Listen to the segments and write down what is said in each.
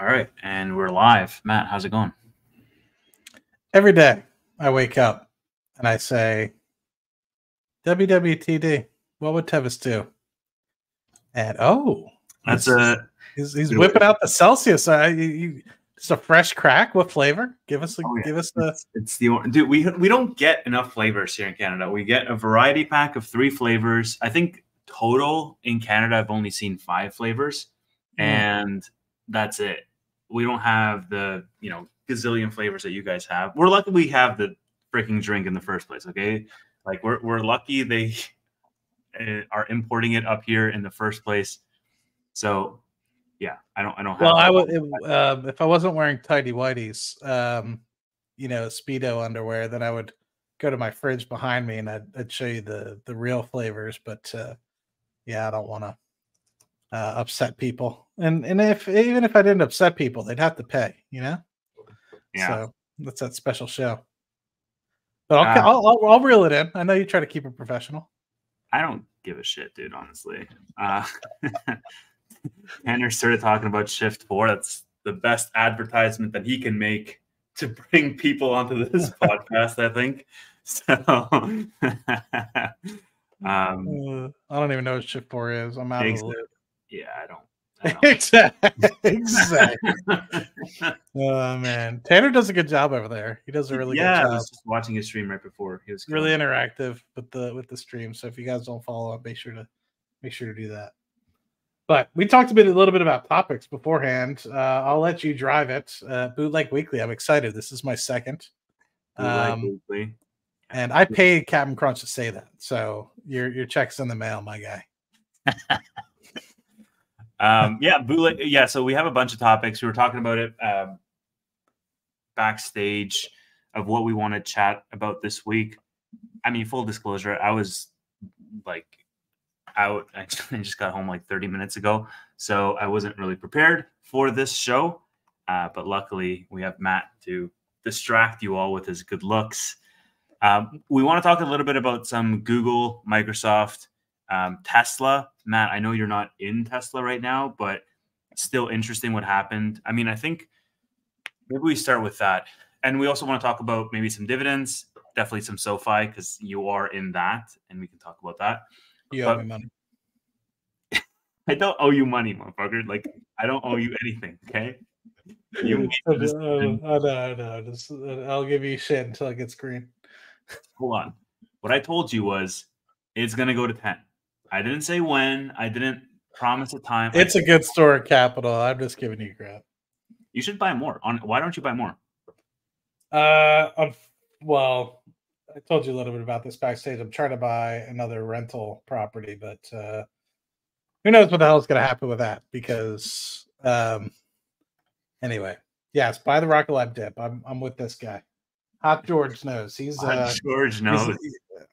All right, and we're live. Matt, how's it going? Every day I wake up and I say, WWTD, what would Tevis do? And oh, That's a he's, he's whipping out the Celsius. Uh, you, you, just a fresh crack. What flavor? Give us, a, Oh, yeah. give us the. it's, it's the dude. We we don't get enough flavors here in Canada. We get a variety pack of three flavors. I think total in Canada, I've only seen five flavors, Mm. and that's it. We don't have the you know gazillion flavors that you guys have. We're lucky we have the freaking drink in the first place. Okay, like we're we're lucky they uh, are importing it up here in the first place. So yeah, I don't I don't have. Well, I would if, um, if I wasn't wearing tidy whities, um, you know, speedo underwear, then I would go to my fridge behind me and I'd, I'd show you the the real flavors. But uh, yeah, I don't want to uh, upset people. And and if even if I didn't upset people, they'd have to pay. You know. yeah. So that's that special show. But I'll, Ah. I'll, I'll I'll reel it in. I know you try to keep it professional. I don't give a shit, dude. Honestly, uh, Tanner started talking about Shift Four. That's the best advertisement that he can make to bring people onto this podcast. I think so. um, Uh, I don't even know what shift four is. I'm out of the loop. yeah, I don't. I exactly. exactly. Oh man, Tanner does a good job over there. He does a really yeah, I good job. was just watching his stream right before. He was Really killing interactive with the with the stream. So if you guys don't follow up, make sure to make sure to do that. But we talked a bit a little bit about topics beforehand. Uh, I'll let you drive it. Uh, Bootleg Weekly. I'm excited. This is my second. Bootleg Um, Weekly. And I paid Captain Crunch to say that. So your your check's in the mail, my guy. um yeah yeah so we have a bunch of topics. We were talking about it um backstage of what we want to chat about this week. I mean full disclosure i was like out. I just got home like 30 minutes ago so i wasn't really prepared for this show. Uh, but luckily we have matt to distract you all with his good looks. Um, we want to talk a little bit about some google microsoft um, Tesla, Matt, I know you're not in Tesla right now, but still interesting what happened. I mean, I think maybe we start with that. And we also want to talk about maybe some dividends, definitely some SoFi, because you are in that, and we can talk about that. You owe But- me money. I don't owe you money, motherfucker. Like, I don't owe you anything, okay? You I know. I know, Just, uh, I'll give you shit until it gets green. Hold on. What I told you was it's going to go to 10. I didn't say when, I didn't promise a time. It's a good store of capital. I'm just giving you crap. You should buy more. On why don't you buy more? Uh, I'm, well, I told you a little bit about this backstage. I'm trying to buy another rental property, but uh, who knows what the hell is going to happen with that? Because, um, anyway, yes, buy the Rocket Lab dip. I'm I'm with this guy. Hot George knows he's uh, George he's- knows.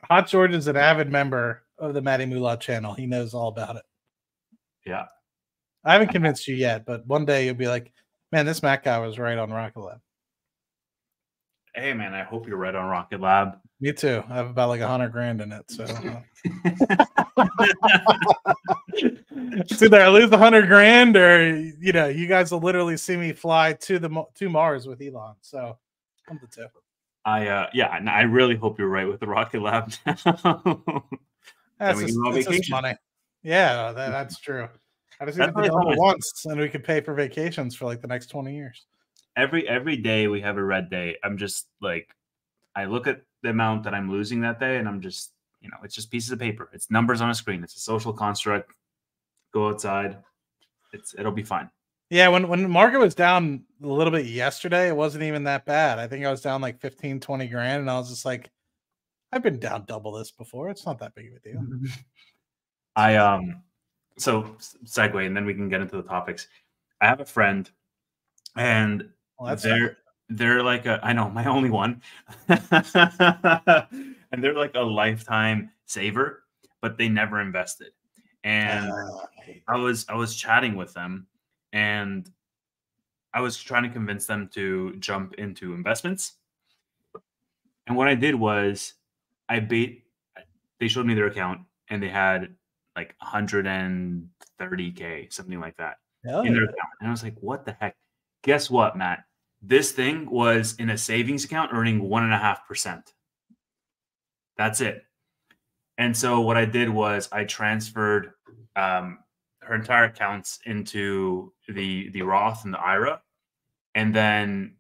Hot George is an avid member of the Matty Moolah channel. He knows all about it. Yeah. I haven't convinced you yet, but one day you'll be like, man, this Mac guy was right on Rocket Lab. Hey man, I hope you're right on Rocket Lab. Me too. I have about like a hundred grand in it. So uh, it's either I lose a hundred grand or you know, you guys will literally see me fly to the to Mars with Elon. So I'm the two. I uh yeah, and I really hope you're right with the Rocket Lab. That's we just, can go on that's just money. Yeah, that, that's true. I just need to do once and we could pay for vacations for like the next 20 years. every every day we have a red day. I'm just like I look at the amount that I'm losing that day and I'm just, you know, it's just pieces of paper. It's numbers on a screen. It's a social construct. Go outside. It's it'll be fine. Yeah, when when market was down a little bit yesterday, it wasn't even that bad. I think I was down like 15, 20 grand, and I was just like, I've been down double this before. It's not that big of a deal. I um so segue and then we can get into the topics. I have a friend and Well, they're they're like a I know my only one, and they're like a lifetime saver, but they never invested. And Uh, I was I was chatting with them, and I was trying to convince them to jump into investments. And what I did was I bait. They showed me their account, and they had like 130k, something like that hell in their yeah. account. And I was like, what the heck? Guess what, Matt? This thing was in a savings account earning one and a half percent. That's it. And so what I did was I transferred um, her entire accounts into the the Roth and the IRA, and then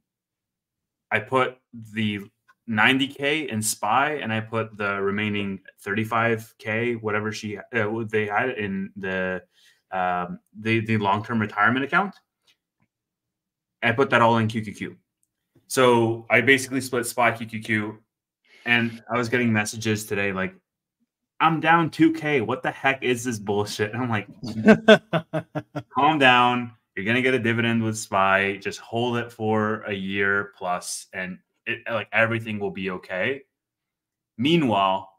I put the 90k in SPY, and I put the remaining 35k, whatever she uh, they had in the um, the the long term retirement account. I put that all in QQQ. So I basically split SPY QQQ, and I was getting messages today like, "I'm down 2k. What the heck is this bullshit?" And I'm like, "Calm down. You're gonna get a dividend with SPY. Just hold it for a year plus, and it, like everything will be okay." Meanwhile,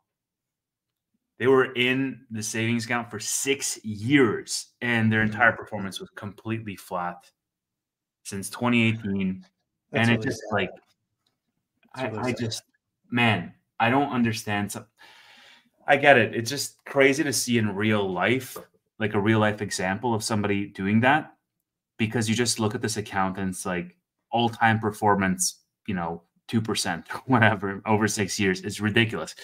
they were in the savings account for six years, and their entire mm-hmm. performance was completely flat since 2018. That's and it just sad. like, I, I just, man, I don't understand. Some, I get it. It's just crazy to see in real life, like a real life example of somebody doing that, because you just look at this account and it's like all time performance, you know, 2%, whatever, over six years. It's ridiculous.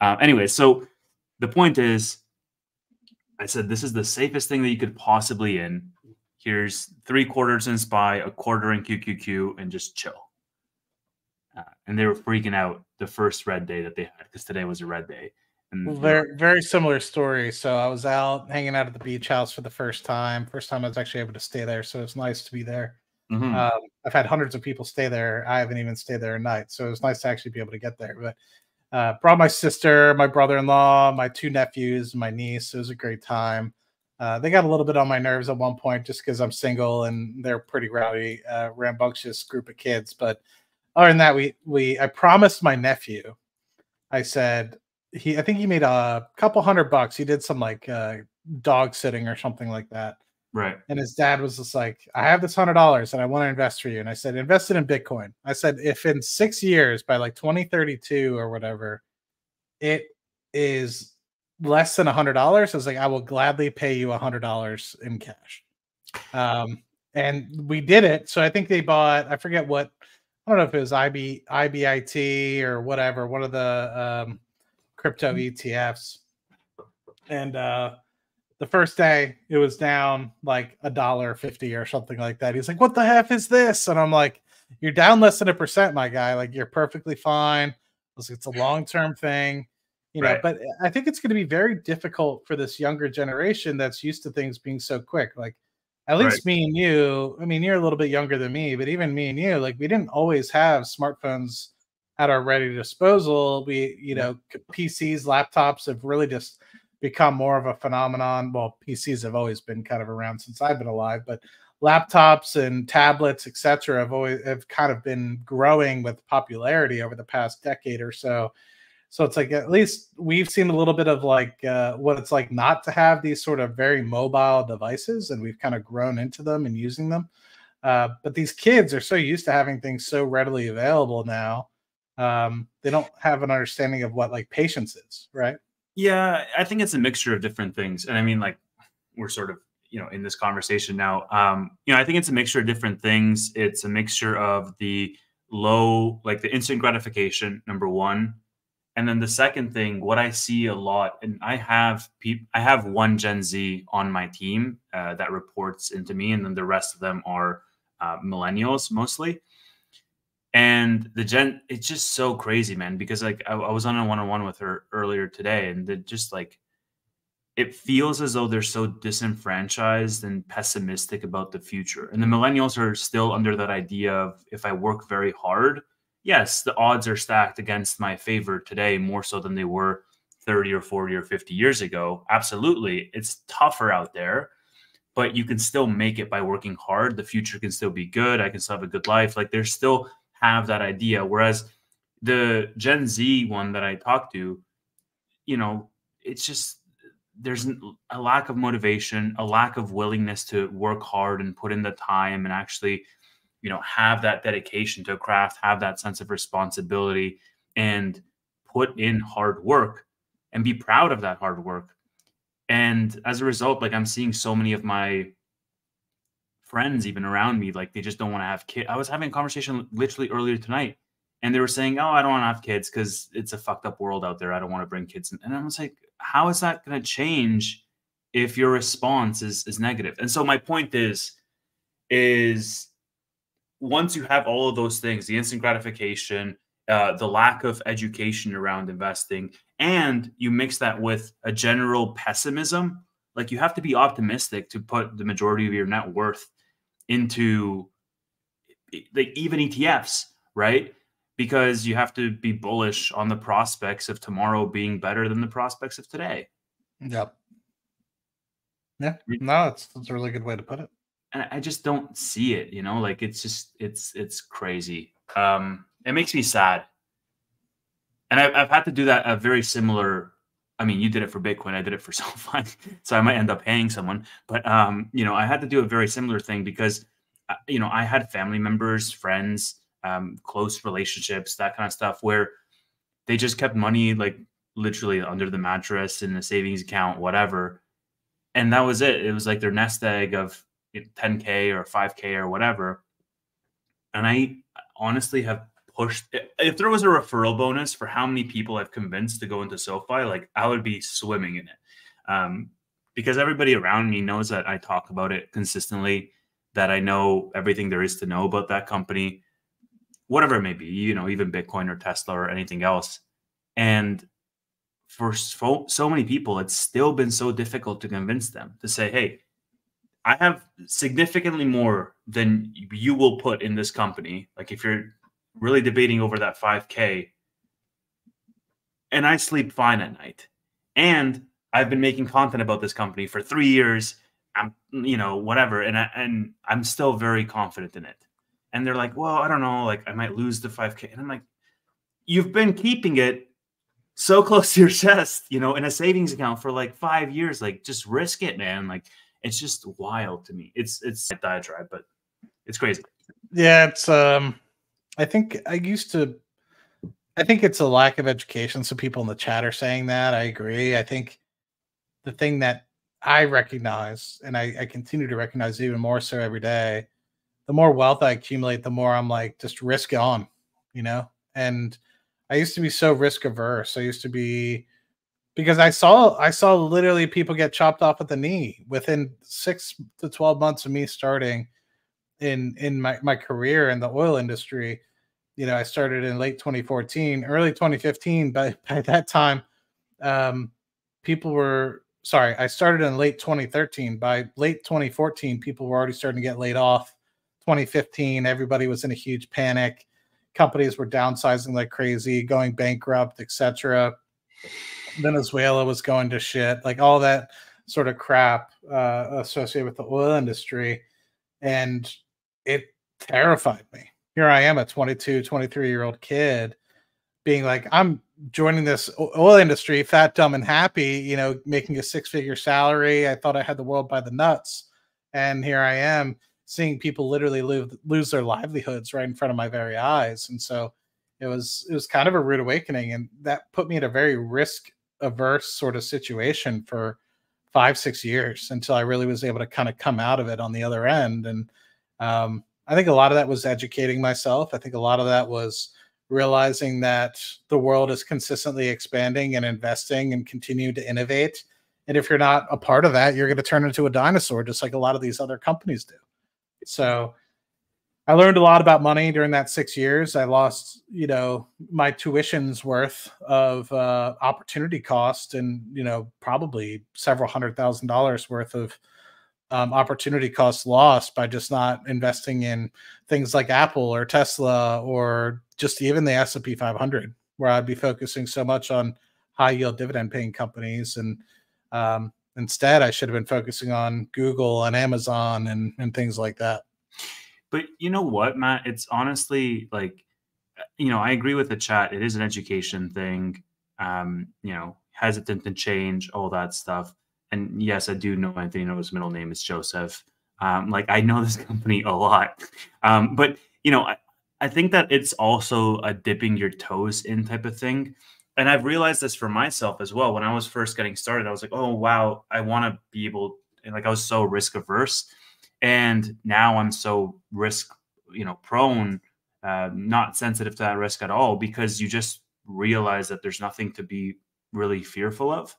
Uh, anyway, so the point is, I said this is the safest thing that you could possibly in. Here's three quarters in SPY, a quarter in QQQ, and just chill. Uh, and they were freaking out the first red day that they had because today was a red day. And very very similar story. So I was out hanging out at the beach house for the first time. First time I was actually able to stay there, so it's nice to be there. Mm-hmm. Um, I've had hundreds of people stay there. I haven't even stayed there a night, so it was nice to actually be able to get there. But uh, brought my sister, my brother-in-law, my two nephews, my niece. It was a great time. Uh, they got a little bit on my nerves at one point just because I'm single and they're pretty rowdy, uh, rambunctious group of kids. But other than that, we we I promised my nephew. I said he I think he made a couple hundred bucks. He did some like uh, dog sitting or something like that. Right. And his dad was just like, I have this hundred dollars and I want to invest for you. And I said, invest it in Bitcoin. I said, if in six years by like 2032 or whatever, it is less than a hundred dollars, I was like, I will gladly pay you a hundred dollars in cash. Um, and we did it. So I think they bought, I forget what, I don't know if it was IB, IBIT or whatever, one of the um, crypto. ETFs. And uh, the first day it was down like a dollar fifty or something like that. He's like, "What the heck is this?" And I'm like, "You're down less than a percent, my guy. Like you're perfectly fine. It's a long term thing." You know, right. but I think it's going to be very difficult for this younger generation that's used to things being so quick. Like, at least right. me and you, I mean, you're a little bit younger than me, but even me and you, like, we didn't always have smartphones at our ready disposal. We, you know, PCs, laptops have really just become more of a phenomenon. Well, PCs have always been kind of around since I've been alive, but laptops and tablets, etc., have always have kind of been growing with popularity over the past decade or so. So it's like at least we've seen a little bit of like uh, what it's like not to have these sort of very mobile devices, and we've kind of grown into them and using them. Uh, but these kids are so used to having things so readily available now, um, they don't have an understanding of what like patience is, right? Yeah, I think it's a mixture of different things. And I mean, like, we're sort of, you know, in this conversation now. Um, you know, I think it's a mixture of different things. It's a mixture of the low, like the instant gratification, number one. And then the second thing, what I see a lot, and I have people, I have one Gen Z on my team uh, that reports into me, and then the rest of them are uh, millennials mostly and the gen it's just so crazy man because like I, I was on a one-on-one with her earlier today and it just like it feels as though they're so disenfranchised and pessimistic about the future. And the millennials are still under that idea of if i work very hard yes the odds are stacked against my favor today more so than they were 30 or 40 or 50 years ago. Absolutely it's tougher out there but you can still make it by working hard. The future can still be good. I can still have a good life. Like there's still have that idea. Whereas the Gen Z one that I talked to, you know, it's just there's a lack of motivation, a lack of willingness to work hard and put in the time and actually, you know, have that dedication to a craft, have that sense of responsibility and put in hard work and be proud of that hard work. And as a result, like I'm seeing so many of my friends even around me like they just don't want to have kids. I was having a conversation literally earlier tonight, and they were saying, "Oh, I don't want to have kids because it's a fucked up world out there. I don't want to bring kids." In. And I was like, "How is that going to change if your response is is negative?" And so my point is, is once you have all of those things, the instant gratification, uh, the lack of education around investing, and you mix that with a general pessimism, like you have to be optimistic to put the majority of your net worth into like even ETFs, right? Because you have to be bullish on the prospects of tomorrow being better than the prospects of today. Yep. Yeah. No, it's, it's a really good way to put it. And I just don't see it, you know, like it's just it's it's crazy. Um, it makes me sad. And I've, I've had to do that a very similar I mean, you did it for Bitcoin. I did it for SoFi, so I might end up paying someone. But um, you know, I had to do a very similar thing because, uh, you know, I had family members, friends, um, close relationships, that kind of stuff, where they just kept money like literally under the mattress in a savings account, whatever, and that was it. It was like their nest egg of 10k or 5k or whatever. And I honestly have pushed if there was a referral bonus for how many people I've convinced to go into SoFi, like I would be swimming in it. Um, because everybody around me knows that I talk about it consistently, that I know everything there is to know about that company, whatever it may be, you know, even Bitcoin or Tesla or anything else. And for so, so many people, it's still been so difficult to convince them to say, hey, I have significantly more than you will put in this company. Like if you're really debating over that 5K. And I sleep fine at night. And I've been making content about this company for three years. I'm, you know, whatever. And I, and I'm still very confident in it. And they're like, well, I don't know, like I might lose the 5K. And I'm like, you've been keeping it so close to your chest, you know, in a savings account for like five years. Like, just risk it, man. Like, it's just wild to me. It's it's a diatribe, but it's crazy. Yeah, it's um I think I used to. I think it's a lack of education. So people in the chat are saying that. I agree. I think the thing that I recognize, and I, I continue to recognize even more so every day, the more wealth I accumulate, the more I'm like, just risk on, you know? And I used to be so risk averse. I used to be because I saw I saw literally people get chopped off at the knee within six to twelve months of me starting in in my, my career in the oil industry you know i started in late 2014 early 2015 but by that time um, people were sorry i started in late 2013 by late 2014 people were already starting to get laid off. 2015 everybody was in a huge panic. Companies were downsizing like crazy going bankrupt etc venezuela was going to shit like all that sort of crap uh, associated with the oil industry. And it terrified me. Here I am, a 22, 23 year old kid, being like, I'm joining this oil industry, fat, dumb, and happy, you know, making a six figure salary. I thought I had the world by the nuts. And here I am seeing people literally lose, lose their livelihoods right in front of my very eyes. And so it was it was kind of a rude awakening. And that put me in a very risk averse sort of situation for five, six years until I really was able to kind of come out of it on the other end. And um, I think a lot of that was educating myself. I think a lot of that was realizing that the world is consistently expanding and investing and continue to innovate. And if you're not a part of that, you're going to turn into a dinosaur, just like a lot of these other companies do. So I learned a lot about money during that six years. I lost, you know, my tuition's worth of uh, opportunity cost and, you know, probably several hundred thousand dollars worth of um, opportunity cost lost by just not investing in things like Apple or Tesla or just even the S&P 500, where I'd be focusing so much on high yield dividend paying companies. And um, instead, I should have been focusing on Google and Amazon and, and things like that. But you know what, Matt? It's honestly like, you know, I agree with the chat. It is an education thing. Um, you know, hesitant to change, all that stuff and yes, I do know Anthony Noto's middle name is Joseph. Um, like I know this company a lot, um, but you know, I, I think that it's also a dipping your toes in type of thing. And I've realized this for myself as well. When I was first getting started, I was like, oh wow, I want to be able, like I was so risk averse. And now I'm so risk, you know, prone, uh, not sensitive to that risk at all because you just realize that there's nothing to be really fearful of.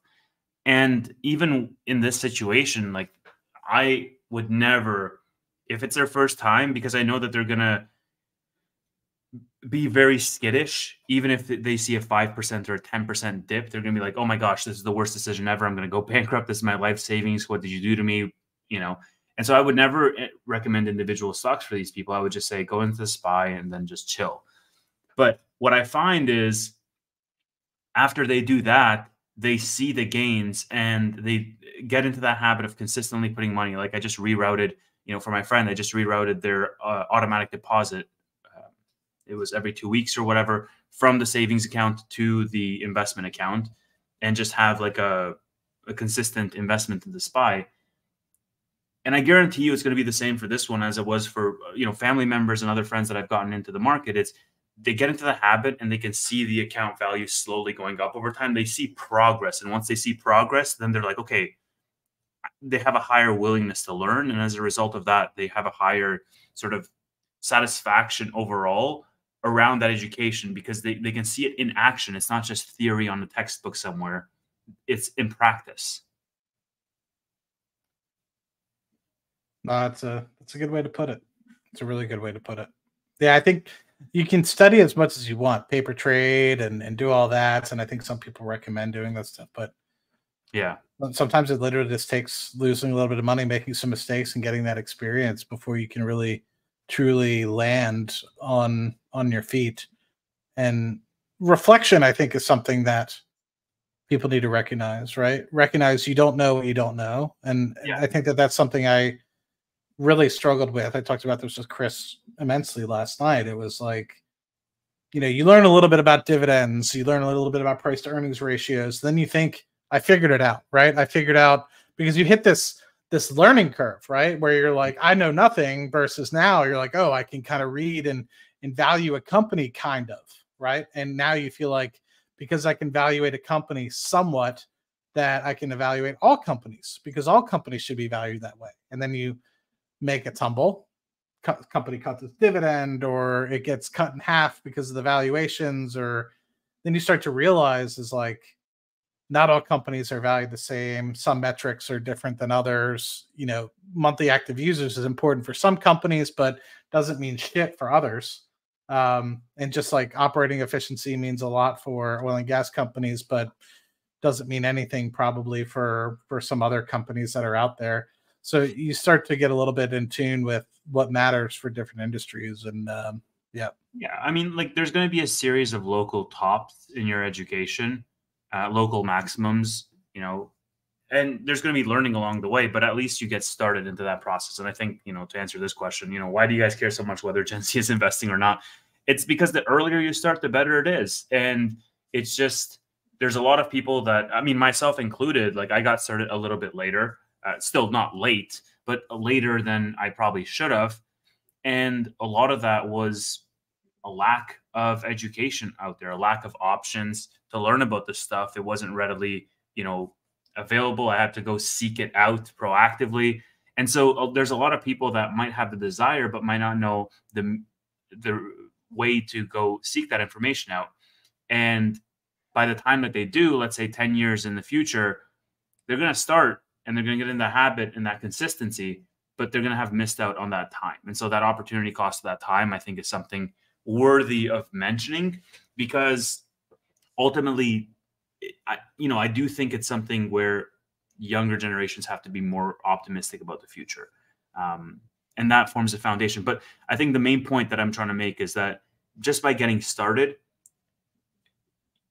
And even in this situation, like I would never, if it's their first time, because I know that they're gonna be very skittish, even if they see a five percent or a ten percent dip, they're gonna be like, "Oh my gosh, this is the worst decision ever. I'm gonna go bankrupt. This is my life savings. What did you do to me?" You know. And so I would never eh, recommend individual stocks for these people. I would just say go into the SPY and then just chill. But what I find is after they do that, they see the gains and they get into that habit of consistently putting money. Like I just rerouted, you know, for my friend, I just rerouted their uh, automatic deposit. Uh, it was every two weeks or whatever from the savings account to the investment account and just have like a, a consistent investment in the SPY. And I guarantee you it's going to be the same for this one as it was for, you know, family members and other friends that I've gotten into the market. It's they get into the habit and they can see the account value slowly going up over time. They see progress. And once they see progress, then they're like, okay, they have a higher willingness to learn. And as a result of that, they have a higher sort of satisfaction overall around that education because they, they can see it in action. It's not just theory on the textbook somewhere, it's in practice. No, that's a that's a good way to put it. It's a really good way to put it. Yeah, I think you can study as much as you want, paper trade and and do all that. And I think some people recommend doing that stuff, but yeah, sometimes it literally just takes losing a little bit of money, making some mistakes, and getting that experience before you can really truly land on on your feet. And reflection, I think, is something that people need to recognize. Right, recognize you don't know what you don't know, and yeah. I think that that's something I really struggled with. I talked about this with Chris immensely last night. It was like, you know, you learn a little bit about dividends, you learn a little bit about price to earnings ratios, then you think, I figured it out, right? I figured out because you hit this this learning curve, right? Where you're like, I know nothing versus now you're like, oh, I can kind of read and and value a company kind of, right? And now you feel like because I can evaluate a company somewhat that I can evaluate all companies because all companies should be valued that way. And then you make a tumble. Co- company cuts its dividend, or it gets cut in half because of the valuations, or then you start to realize is like not all companies are valued the same. Some metrics are different than others. You know, monthly active users is important for some companies, but doesn't mean shit for others. Um, and just like operating efficiency means a lot for oil and gas companies, but doesn't mean anything probably for for some other companies that are out there so you start to get a little bit in tune with what matters for different industries and um, yeah. Yeah i mean like there's going to be a series of local tops in your education uh, local maximums you know and there's going to be learning along the way but at least you get started into that process. And i think you know to answer this question you know why do you guys care so much whether gen z is investing or not? It's because the earlier you start the better it is. And it's just there's a lot of people that i mean myself included like i got started a little bit later uh, still not late, but later than I probably should have. And a lot of that was a lack of education out there, a lack of options to learn about this stuff. It wasn't readily, you know, available. I had to go seek it out proactively. And so uh, there's a lot of people that might have the desire, but might not know the the way to go seek that information out. And by the time that they do, let's say 10 years in the future, they're going to start and they're going to get in the habit and that consistency, but they're going to have missed out on that time. And so that opportunity cost of that time, I think, is something worthy of mentioning because ultimately, I, you know, I do think it's something where younger generations have to be more optimistic about the future. Um, and that forms a foundation. But I think the main point that I'm trying to make is that just by getting started,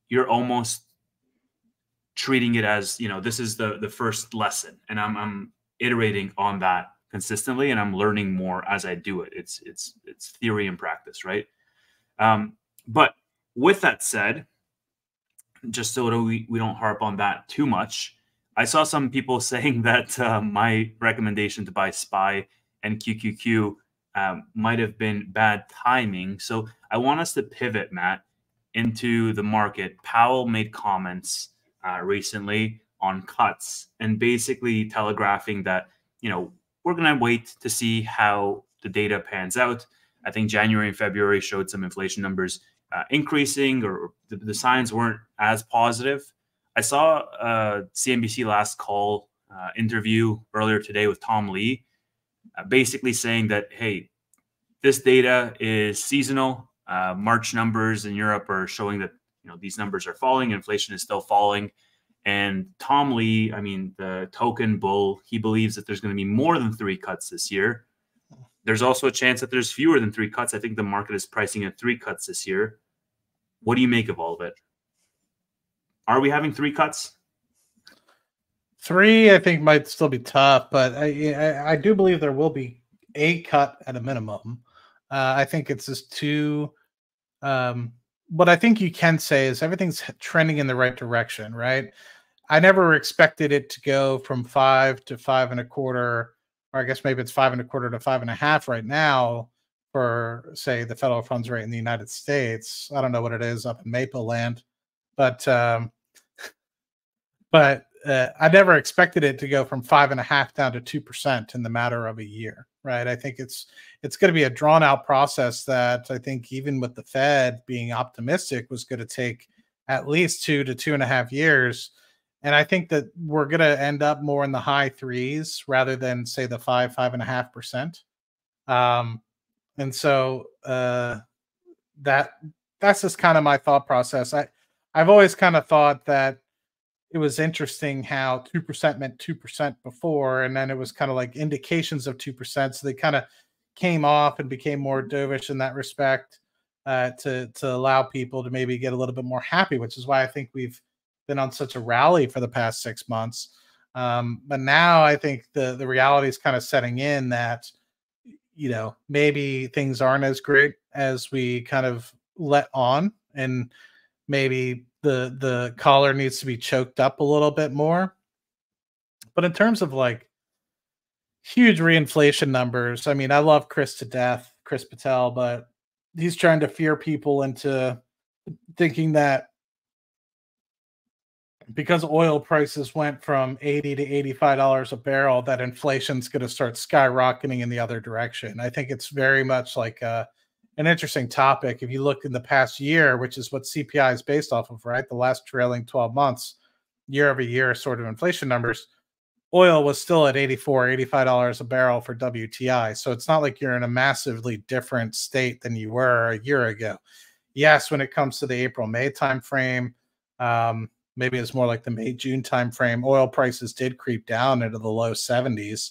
you're almost treating it as you know this is the the first lesson. And i'm i'm iterating on that consistently and i'm learning more as i do it. It's it's it's theory and practice right? Um but with that said just so we, we don't harp on that too much i saw some people saying that uh, my recommendation to buy spy and qqq um, might have been bad timing. So i want us to pivot matt into the market. Powell made comments uh, recently on cuts and basically telegraphing that you know we're going to wait to see how the data pans out. I think January and February showed some inflation numbers uh, increasing, or the, the, signs weren't as positive. I saw CNBC last call uh, interview earlier today with Tom Lee, uh, basically saying that hey, this data is seasonal. Uh, March numbers in Europe are showing that you know these numbers are falling, inflation is still falling. And Tom Lee, I mean, the token bull, he believes that there's going to be more than three cuts this year. There's also a chance that there's fewer than three cuts. I think the market is pricing in three cuts this year. What do you make of all of it? Are we having three cuts? Three, I think, might still be tough, but I, I, I do believe there will be a cut at a minimum. Uh, I think it's just too. Um, what I think you can say is everything's trending in the right direction, right? I never expected it to go from five to five and a quarter, or I guess maybe it's five and a quarter to five and a half right now for, say, the federal funds rate in the United States. I don't know what it is up in Maple Land, but um, but uh, I never expected it to go from five and a half down to two percent in the matter of a year, right? I think it's it's going to be a drawn out process that I think even with the Fed being optimistic was going to take at least two to two and a half years. And I think that we're going to end up more in the high threes rather than say the five, five and a half percent. Um, and so uh, that that's just kind of my thought process. I I've always kind of thought that it was interesting how 2% meant 2% before and then it was kind of like indications of 2% so they kind of came off and became more dovish in that respect uh, to to allow people to maybe get a little bit more happy which is why i think we've been on such a rally for the past six months. Um, but now i think the the reality is kind of setting in that you know maybe things aren't as great as we kind of let on and maybe the the collar needs to be choked up a little bit more. But in terms of like huge reinflation numbers, I mean, I love Chris to death, Chris Patel, but he's trying to fear people into thinking that because oil prices went from 80 to 85 dollars a barrel that inflation's going to start skyrocketing in the other direction i think it's very much like a an interesting topic. If you look in the past year, which is what CPI is based off of, right? The last trailing 12 months, year over year sort of inflation numbers, oil was still at 84, 85 dollars a barrel for WTI. So it's not like you're in a massively different state than you were a year ago. Yes, when it comes to the April May timeframe, um, maybe it's more like the May June timeframe. Oil prices did creep down into the low 70s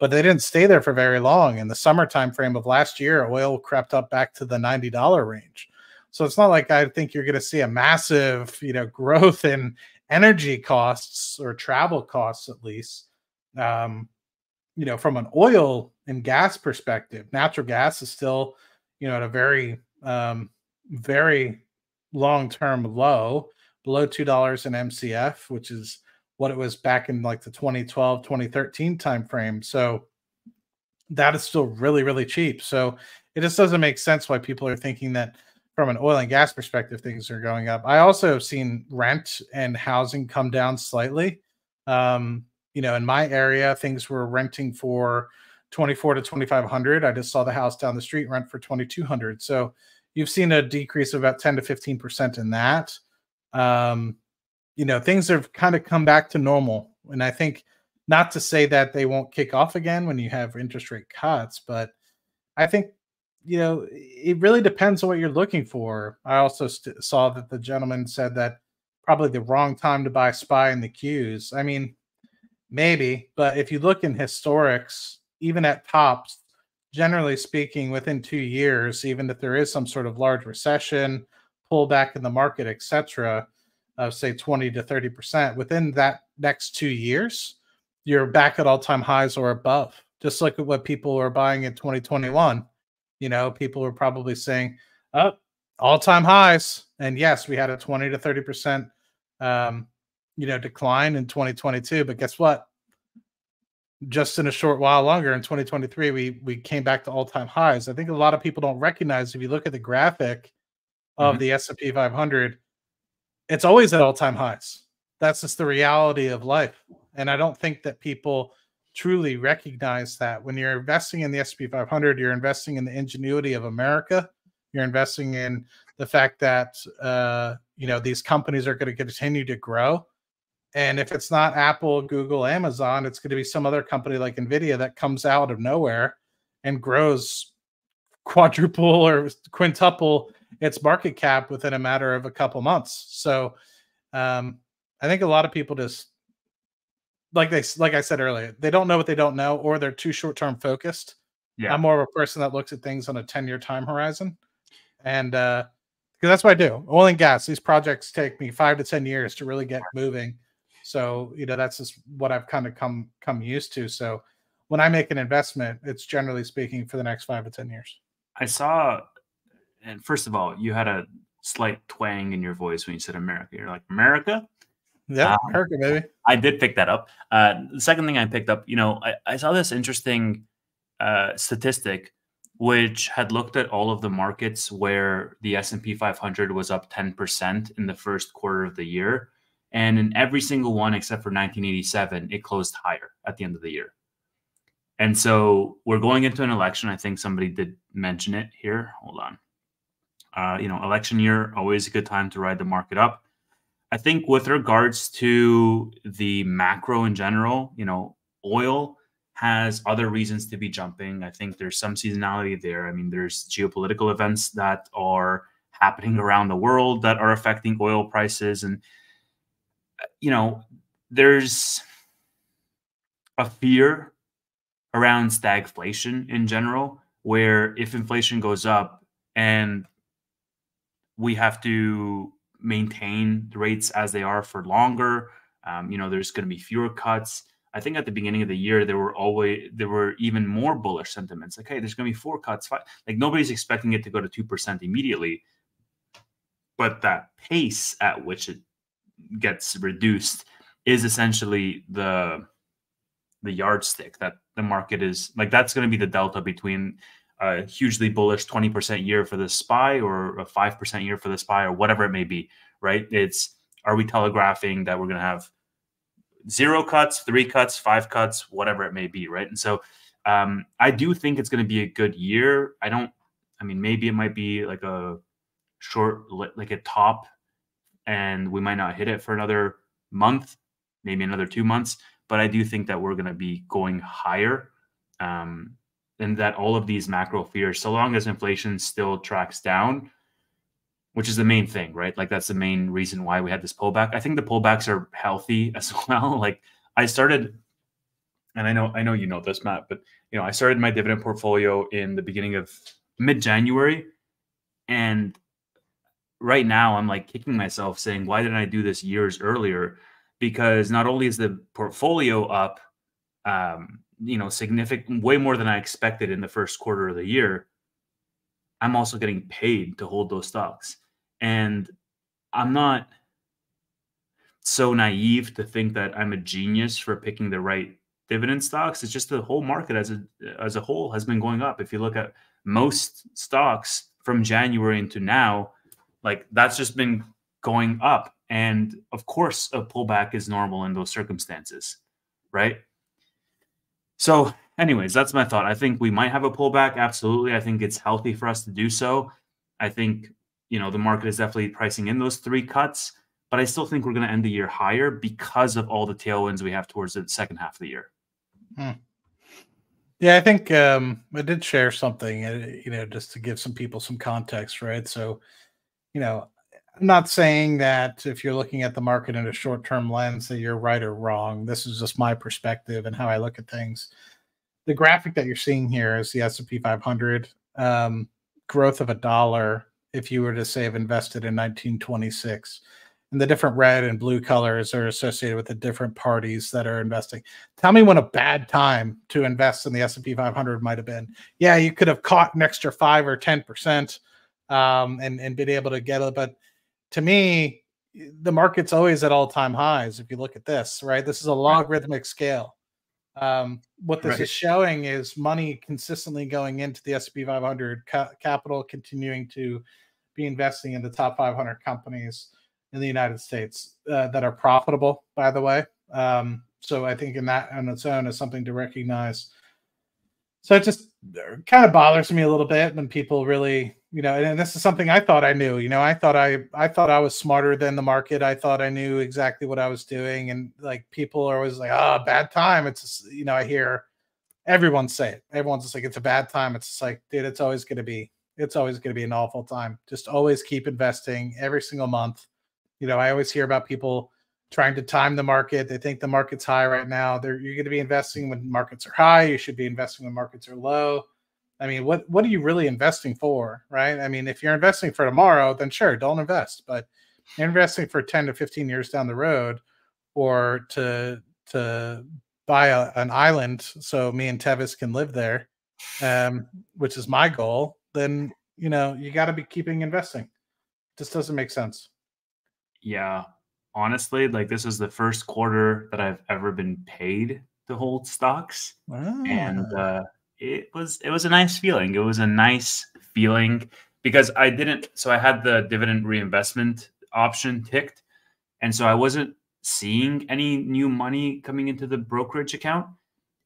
but they didn't stay there for very long. In the summer time frame of last year, oil crept up back to the $90 range. So it's not like I think you're going to see a massive, you know, growth in energy costs or travel costs at least. Um, you know, from an oil and gas perspective, natural gas is still, you know, at a very, um, very long-term low, below two dollars in MCF, which is what it was back in like the 2012 2013 timeframe. So that is still really really cheap. So it just doesn't make sense why people are thinking that from an oil and gas perspective things are going up. I also have seen rent and housing come down slightly. Um, you know in my area things were renting for 24 to 2500 i just saw the house down the street rent for 2200 so you've seen a decrease of about 10 to 15 percent in that. Um, you know things have kind of come back to normal. And i think not to say that they won't kick off again when you have interest rate cuts but i think you know it really depends on what you're looking for. I also st- saw that the gentleman said that probably the wrong time to buy spy in the Qs. I mean maybe but if you look in historics even at tops generally speaking within two years even if there is some sort of large recession pullback in the market etc of say 20 to 30 percent within that next two years you're back at all-time highs or above. Just look at what people are buying in 2021 you know people were probably saying up oh, all-time highs. And yes we had a 20 to 30 percent um, you know decline in 2022 but guess what? Just in a short while longer in 2023 we we came back to all-time highs. I think a lot of people don't recognize if you look at the graphic of mm-hmm. the s&p 500 it's always at all time highs. That's just the reality of life. And I don't think that people truly recognize that when you're investing in the S&P 500, you're investing in the ingenuity of America. You're investing in the fact that uh, you know these companies are going to continue to grow. And if it's not Apple, Google, Amazon, it's going to be some other company like Nvidia that comes out of nowhere and grows quadruple or quintuple its market cap within a matter of a couple months. So um, I think a lot of people just like they like I said earlier, they don't know what they don't know, or they're too short term focused. Yeah. I'm more of a person that looks at things on a 10 year time horizon. And uh because that's what I do. Oil and gas, these projects take me five to 10 years to really get moving. So, you know, that's just what I've kind of come come used to. So when I make an investment, it's generally speaking for the next five to 10 years. I saw and first of all, you had a slight twang in your voice when you said America. You're like, America? Yeah, um, America, baby. I did pick that up. Uh, the second thing I picked up, you know, I, I saw this interesting uh, statistic which had looked at all of the markets where the S&P 500 was up 10% in the first quarter of the year and in every single one except for 1987 it closed higher at the end of the year and so we're going into an election i think somebody did mention it here hold on uh, you know election year always a good time to ride the market up I think with regards to the macro in general, you know, oil has other reasons to be jumping. I think there's some seasonality there. I mean, there's geopolitical events that are happening around the world that are affecting oil prices. And, you know, there's a fear around stagflation in general, where if inflation goes up and we have to maintain the rates as they are for longer. Um, you know, there's going to be fewer cuts. I think at the beginning of the year there were always there were even more bullish sentiments. Like, hey, there's going to be four cuts. Five. Like nobody's expecting it to go to two percent immediately, but that pace at which it gets reduced is essentially the the yardstick that the market is like. That's going to be the delta between a hugely bullish 20% year for the SPY or a 5% year for the SPY or whatever it may be, right? It's are we telegraphing that we're going to have zero cuts, three cuts, five cuts, whatever it may be, right? And so um, I do think it's going to be a good year. I don't, I mean, maybe it might be like a short, like a top, and we might not hit it for another month, maybe another two months, but I do think that we're going to be going higher. Um, and that all of these macro fears, so long as inflation still tracks down, which is the main thing, right? Like that's the main reason why we had this pullback. I think the pullbacks are healthy as well. Like I started, and I know I know you know this, Matt, but you know I started my dividend portfolio in the beginning of mid January, and right now I'm like kicking myself, saying, why didn't I do this years earlier? Because not only is the portfolio up, um, you know, significant, way more than I expected in the first quarter of the year, I'm also getting paid to hold those stocks. And I'm not so naive to think that I'm a genius for picking the right dividend stocks. It's just the whole market as a as a whole has been going up. If you look at most stocks from January into now, like that's just been going up. And of course, a pullback is normal in those circumstances, right? So, anyways, that's my thought. I think we might have a pullback. Absolutely. I think it's healthy for us to do so. I think, you know, the market is definitely pricing in those three cuts, but I still think we're going to end the year higher because of all the tailwinds we have towards the second half of the year. Hmm. Yeah, I think um, I did share something, uh, you know, just to give some people some context, right? So, you know, I'm not saying that if you're looking at the market in a short term lens that you're right or wrong. This is just my perspective and how I look at things. The graphic that you're seeing here is the S&P 500 um, growth of a dollar if you were to say have invested in 1926 and the different red and blue colors are associated with the different parties that are investing. Tell me when a bad time to invest in the S&P 500 might have been. Yeah, you could have caught an extra 5 or 10% um, and and been able to get it but to me, the market's always at all time highs. If you look at this, right, this is a logarithmic scale. Um, what this right. is showing is money consistently going into the S&P 500, ca- capital continuing to be investing in the top 500 companies in the United States uh, that are profitable. By the way, um, So I think in that on its own is something to recognize. So it just uh, kind of bothers me a little bit when people really, you know, and this is something I thought I knew. You know, I thought I I thought I was smarter than the market. I thought I knew exactly what I was doing, and like people are always like, "Ah, oh, bad time." It's you know, I hear everyone say it. Everyone's just like, "It's a bad time." It's just like, dude, it's always going to be. It's always going to be an awful time. Just always keep investing every single month. You know, I always hear about people trying to time the market. They think the market's high right now. They're, you're going to be investing when markets are high. You should be investing when markets are low. I mean, what what are you really investing for, right? I mean, if you're investing for tomorrow, then sure, don't invest. But you're investing for 10 to 15 years down the road, or to to buy a, an island so me and Tevis can live there, um, which is my goal. Then you know you got to be keeping investing. It just doesn't make sense. Yeah, honestly, like this is the first quarter that I've ever been paid to hold stocks, and ah. uh, it was it was a nice feeling. It was a nice feeling because I didn't. So I had the dividend reinvestment option ticked, and so I wasn't seeing any new money coming into the brokerage account.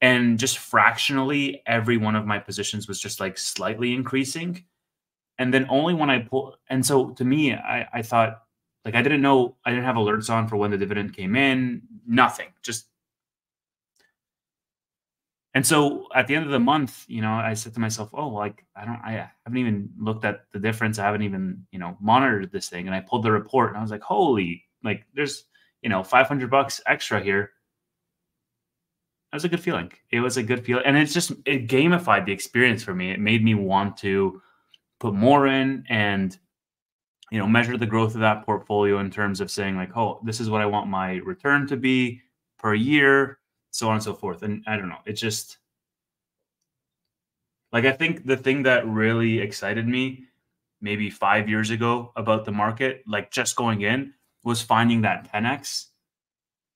And just fractionally, every one of my positions was just like slightly increasing. And then only when I pull, and so to me, I, I thought, like I didn't know I didn't have alerts on for when the dividend came in, nothing. Just and so at the end of the mm-hmm. month, you know, I said to myself, "Oh, like I don't, I haven't even looked at the difference. I haven't even, you know, monitored this thing." And I pulled the report, and I was like, "Holy, like there's, you know, 500 bucks extra here." That was a good feeling. It was a good feeling, and it's just it gamified the experience for me. It made me want to put more in and you know measure the growth of that portfolio in terms of saying like oh this is what i want my return to be per year so on and so forth. And i don't know It's just like i think the thing that really excited me maybe five years ago about the market like just going in was finding that 10x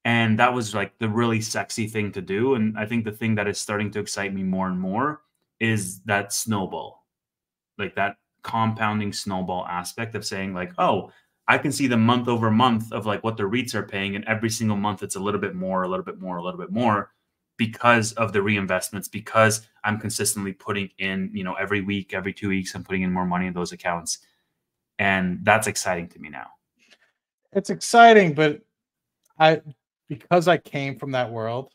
and that was like the really sexy thing to do. And i think the thing that is starting to excite me more and more is that snowball like that compounding snowball aspect of saying like, oh, I can see the month over month of like what the REITs are paying, and every single month it's a little bit more, a little bit more, a little bit more because of the reinvestments, because I'm consistently putting in, you know, every week, every two weeks, I'm putting in more money in those accounts. And that's exciting to me now. It's exciting, but I because I came from that world,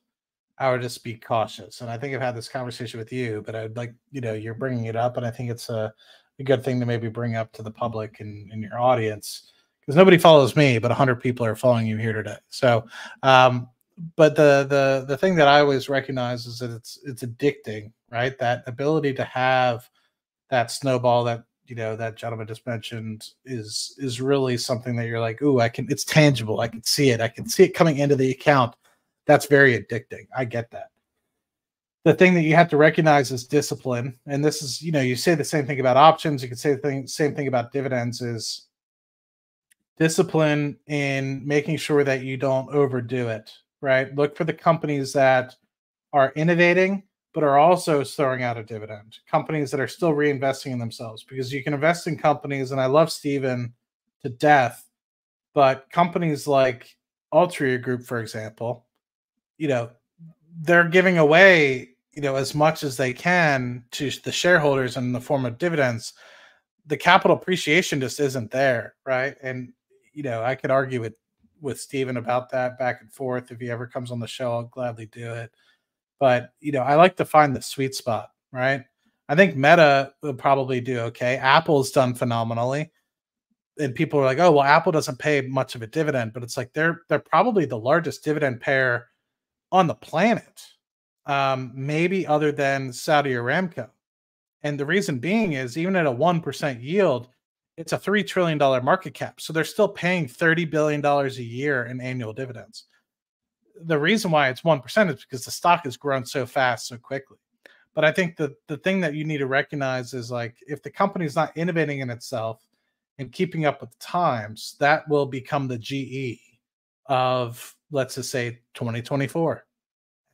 I would just be cautious. And I think I've had this conversation with you, but I'd like, you know, you're bringing it up, and I think it's a a good thing to maybe bring up to the public and, and your audience because nobody follows me, but 100 people are following you here today. So, um, but the the the thing that I always recognize is that it's it's addicting, right? That ability to have that snowball that you know that gentleman just mentioned is is really something that you're like, ooh, I can. It's tangible. I can see it. I can see it coming into the account. That's very addicting. I get that the thing that you have to recognize is discipline. And this is, you know, you say the same thing about options. You could say the thing, same thing about dividends is discipline in making sure that you don't overdo it, right? Look for the companies that are innovating, but are also throwing out a dividend. Companies that are still reinvesting in themselves because you can invest in companies. And I love Steven to death, but companies like Altria Group, for example, you know, they're giving away you know as much as they can to the shareholders in the form of dividends the capital appreciation just isn't there right and you know i could argue with with Steven about that back and forth. If he ever comes on the show i'll gladly do it. But you know i like to find the sweet spot right? I think meta will probably do okay. Apple's done phenomenally. And people are like oh well apple doesn't pay much of a dividend but it's like they're they're probably the largest dividend payer on the planet um, maybe other than Saudi Aramco. And the reason being is even at a 1% yield, it's a $3 trillion market cap. So they're still paying $30 billion a year in annual dividends. The reason why it's 1% is because the stock has grown so fast so quickly. But I think the, the thing that you need to recognize is like if the company is not innovating in itself and keeping up with the times, that will become the GE of, let's just say, 2024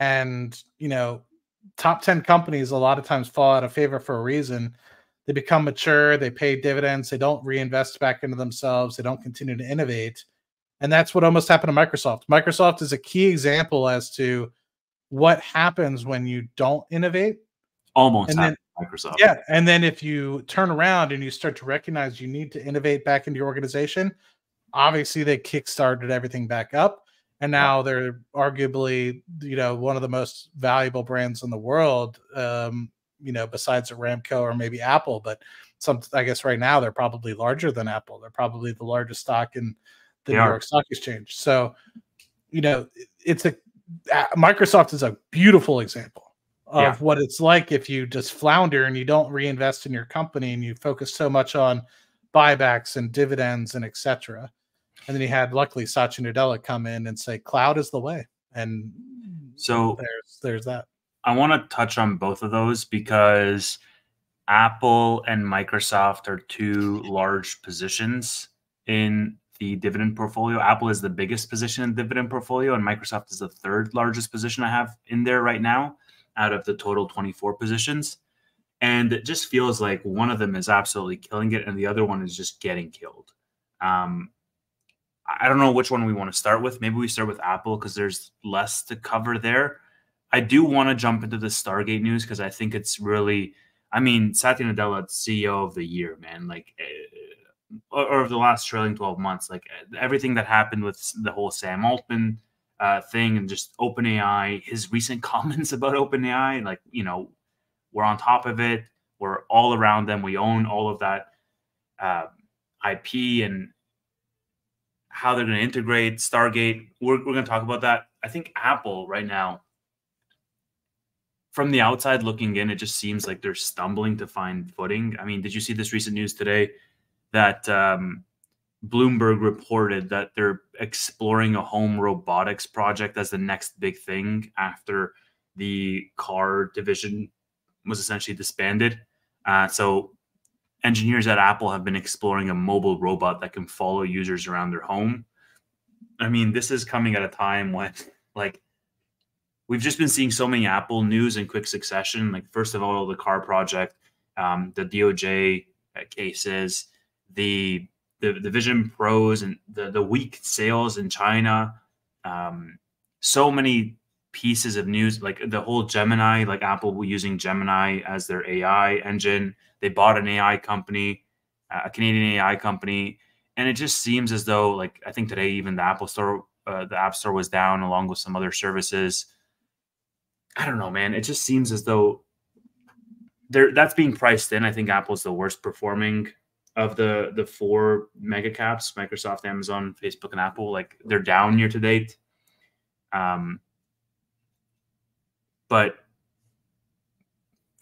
and you know top 10 companies a lot of times fall out of favor for a reason they become mature they pay dividends they don't reinvest back into themselves they don't continue to innovate And that's what almost happened to Microsoft. Microsoft is a key example as to what happens when you don't innovate. Almost and then, Microsoft. Yeah. And then if you turn around and you start to recognize you need to innovate back into your organization, obviously they kickstarted everything back up. And now they're arguably, you know, one of the most valuable brands in the world. Um, you know, besides Aramco or maybe Apple, but some I guess right now they're probably larger than Apple. They're probably the largest stock in the they New. York Stock Exchange. So, you know, it's a Microsoft is a beautiful example of yeah. what it's like if you just flounder and you don't reinvest in your company and you focus so much on buybacks and dividends and etc. And then he had luckily Satya Nadella come in and say cloud is the way. And so there's there's that. I want to touch on both of those because Apple and Microsoft are two large positions in the dividend portfolio. Apple is the biggest position in the dividend portfolio, and Microsoft is the third largest position I have in there right now out of the total 24 positions. And it just feels like one of them is absolutely killing it, and the other one is just getting killed. Um, I don't know which one we want to start with. Maybe we start with Apple because there's less to cover there. I do want to jump into the Stargate news because I think it's really, I mean, Satya Nadella, CEO of the year, man. Like, uh, or, of the last trailing 12 months, like everything that happened with the whole Sam Altman uh, thing and just OpenAI, his recent comments about OpenAI, like, you know, we're on top of it. We're all around them. We own all of that uh, IP and how they're going to integrate Stargate. We're, we're going to talk about that. I think Apple right now from the outside looking in, it just seems like they're stumbling to find footing. I mean, did you see this recent news today that um, Bloomberg reported that they're exploring a home robotics project as the next big thing after the car division was essentially disbanded? Uh, so, engineers at Apple have been exploring a mobile robot that can follow users around their home. I mean, this is coming at a time when, like, we've just been seeing so many Apple news in quick succession. Like first of all, the car project, um, the DOJ cases, the, the the Vision Pros, and the the weak sales in China. Um, so many pieces of news, like the whole Gemini, like Apple using Gemini as their AI engine. They bought an AI company, uh, a Canadian AI company, and it just seems as though, like I think today, even the Apple Store, uh, the App Store was down along with some other services. I don't know, man. It just seems as though there that's being priced in. I think Apple's the worst performing of the the four mega caps: Microsoft, Amazon, Facebook, and Apple. Like they're down year to date. Um, but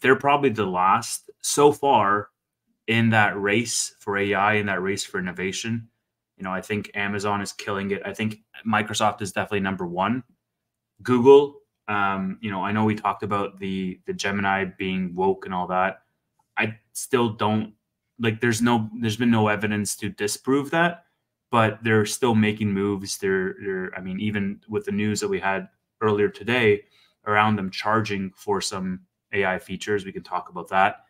they're probably the last so far in that race for AI in that race for innovation. You know, I think Amazon is killing it. I think Microsoft is definitely number one. Google um, you know, I know we talked about the the Gemini being woke and all that. I still don't like. There's no, there's been no evidence to disprove that, but they're still making moves. They're, they're. I mean, even with the news that we had earlier today around them charging for some AI features, we can talk about that.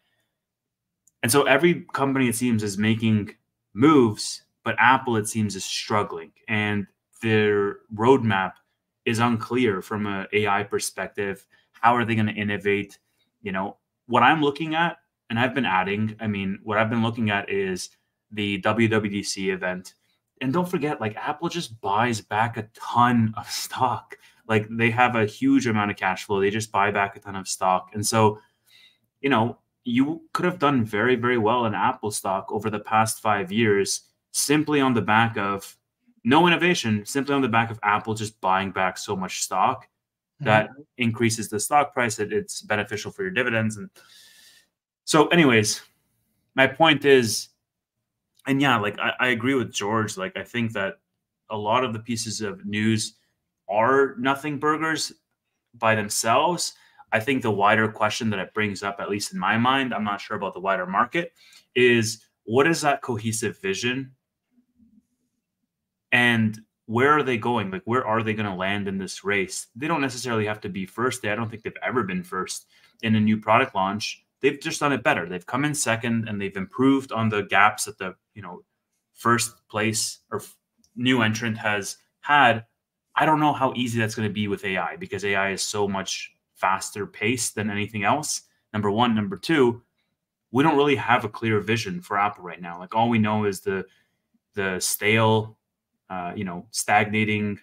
And so every company it seems is making moves, but Apple it seems is struggling, and their roadmap is unclear from an AI perspective. How are they going to innovate? You know, what I'm looking at, and I've been adding, I mean, what I've been looking at is the WWDC event. And don't forget, like Apple just buys back a ton of stock. Like they have a huge amount of cash flow. They just buy back a ton of stock. And so, you know, you could have done very, very well in Apple stock over the past five years simply on the back of no innovation, simply on the back of Apple just buying back so much stock that mm-hmm. increases the stock price. That it's beneficial for your dividends. And so, anyways, my point is, and yeah, like I, I agree with George. Like I think that a lot of the pieces of news are nothing burgers by themselves. I think the wider question that it brings up, at least in my mind, I'm not sure about the wider market, is what is that cohesive vision and where are they going? Like, where are they going to land in this race? They don't necessarily have to be first. I don't think they've ever been first in a new product launch. They've just done it better. They've come in second and they've improved on the gaps that the you know first place or new entrant has had, I don't know how easy that's going to be with AI because AI is so much faster paced than anything else. Number one, number two, we don't really have a clear vision for Apple right now. Like all we know is the the stale, uh, you know, stagnating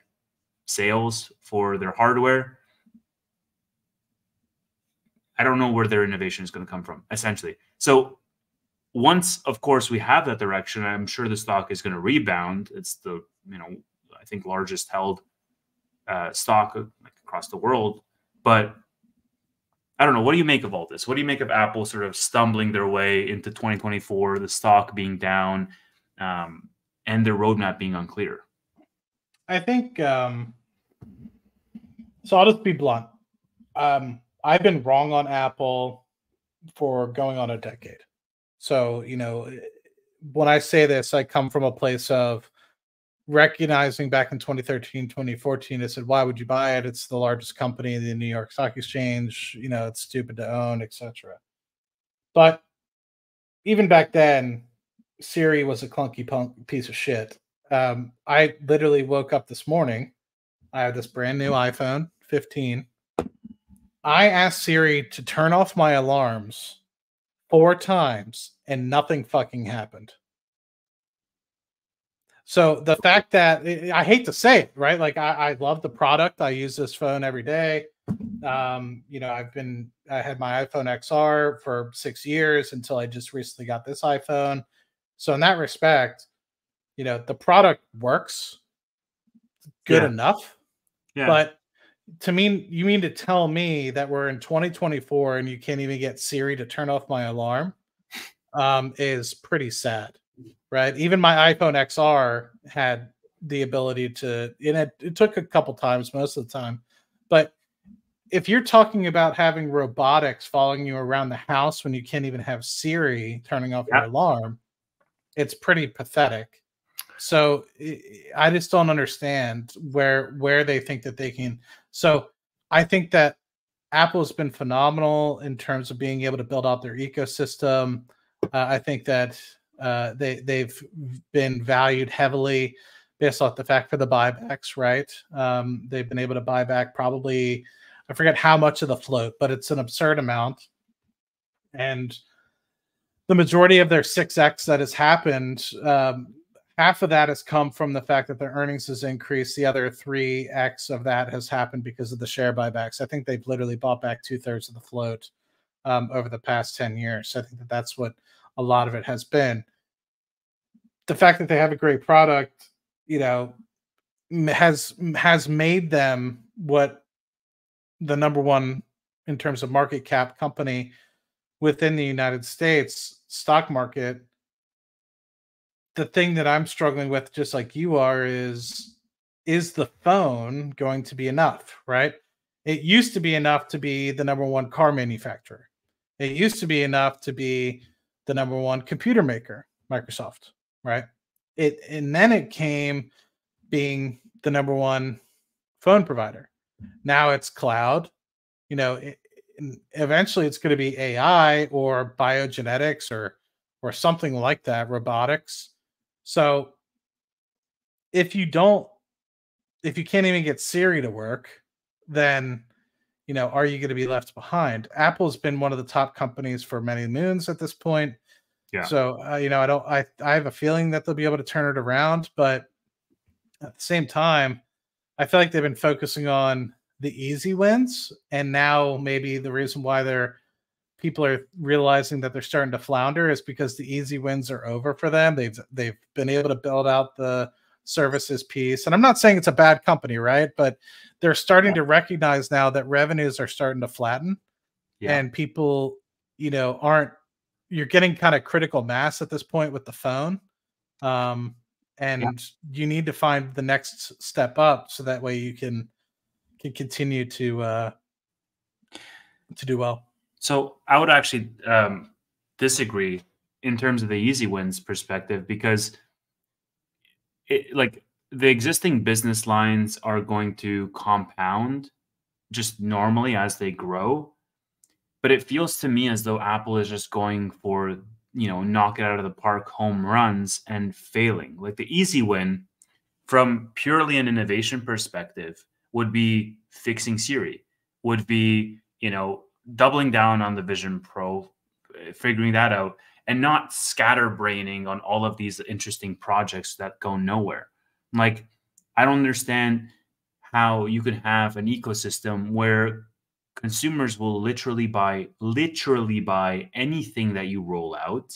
sales for their hardware. I don't know where their innovation is going to come from, essentially. So once, of course, we have that direction, I'm sure the stock is going to rebound. It's the you know I think largest held uh, stock like, across the world. But I don't know. What do you make of all this? What do you make of Apple sort of stumbling their way into 2024, the stock being down, um, and their roadmap being unclear? I think um, so. I'll just be blunt. Um, I've been wrong on Apple for going on a decade. So, you know, when I say this, I come from a place of recognizing back in 2013 2014 i said why would you buy it it's the largest company in the new york stock exchange you know it's stupid to own etc but even back then siri was a clunky punk piece of shit um, i literally woke up this morning i have this brand new iphone 15 i asked siri to turn off my alarms four times and nothing fucking happened so the fact that I hate to say it, right? Like I, I love the product. I use this phone every day. Um, you know, I've been I had my iPhone XR for six years until I just recently got this iPhone. So in that respect, you know, the product works good yeah. enough. Yeah. But to mean you mean to tell me that we're in 2024 and you can't even get Siri to turn off my alarm um, is pretty sad right? Even my iPhone XR had the ability to, and it, it took a couple times most of the time, but if you're talking about having robotics following you around the house when you can't even have Siri turning off your alarm, it's pretty pathetic. So I just don't understand where where they think that they can. So I think that Apple's been phenomenal in terms of being able to build out their ecosystem. Uh, I think that uh, they they've been valued heavily based off the fact for the buybacks, right? Um, they've been able to buy back probably I forget how much of the float, but it's an absurd amount. And the majority of their 6x that has happened, um, half of that has come from the fact that their earnings has increased. The other 3x of that has happened because of the share buybacks. I think they've literally bought back two thirds of the float um, over the past 10 years. So I think that that's what a lot of it has been. The fact that they have a great product, you know, has has made them what the number one in terms of market cap company within the United States stock market. The thing that I'm struggling with, just like you are, is is the phone going to be enough, right? It used to be enough to be the number one car manufacturer. It used to be enough to be the number one computer maker, Microsoft, right? It and then it came being the number one phone provider. Now it's cloud. You know, eventually it's going to be AI or biogenetics or or something like that, robotics. So if you don't if you can't even get Siri to work, then you know, are you going to be left behind? Apple's been one of the top companies for many moons at this point. Yeah. So, uh, you know, I don't, I, I have a feeling that they'll be able to turn it around, but at the same time, I feel like they've been focusing on the easy wins, and now maybe the reason why they're people are realizing that they're starting to flounder is because the easy wins are over for them. They've they've been able to build out the services piece, and I'm not saying it's a bad company, right? But they're starting yeah. to recognize now that revenues are starting to flatten yeah. and people you know aren't you're getting kind of critical mass at this point with the phone um and yeah. you need to find the next step up so that way you can can continue to uh to do well so i would actually um disagree in terms of the easy wins perspective because it like the existing business lines are going to compound just normally as they grow. But it feels to me as though Apple is just going for, you know, knock it out of the park home runs and failing. Like the easy win from purely an innovation perspective would be fixing Siri, would be, you know, doubling down on the Vision Pro, eh, figuring that out, and not scatterbraining on all of these interesting projects that go nowhere. Like, I don't understand how you can have an ecosystem where consumers will literally buy literally buy anything that you roll out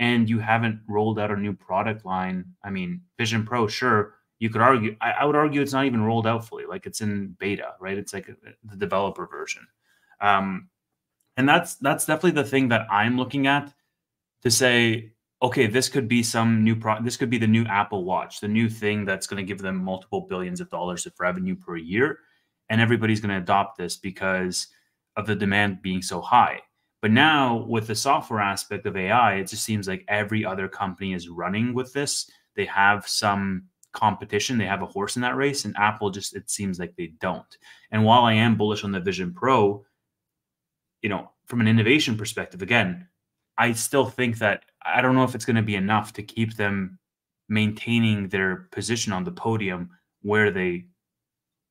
and you haven't rolled out a new product line i mean vision pro sure you could argue I, I, would argue it's not even rolled out fully like it's in beta right it's like a, the developer version um, and that's that's definitely the thing that i'm looking at to say okay this could be some new pro this could be the new apple watch the new thing that's going to give them multiple billions of dollars of revenue per year and everybody's going to adopt this because of the demand being so high. But now with the software aspect of AI, it just seems like every other company is running with this. They have some competition, they have a horse in that race, and Apple just it seems like they don't. And while I am bullish on the Vision Pro, you know, from an innovation perspective, again, I still think that I don't know if it's going to be enough to keep them maintaining their position on the podium where they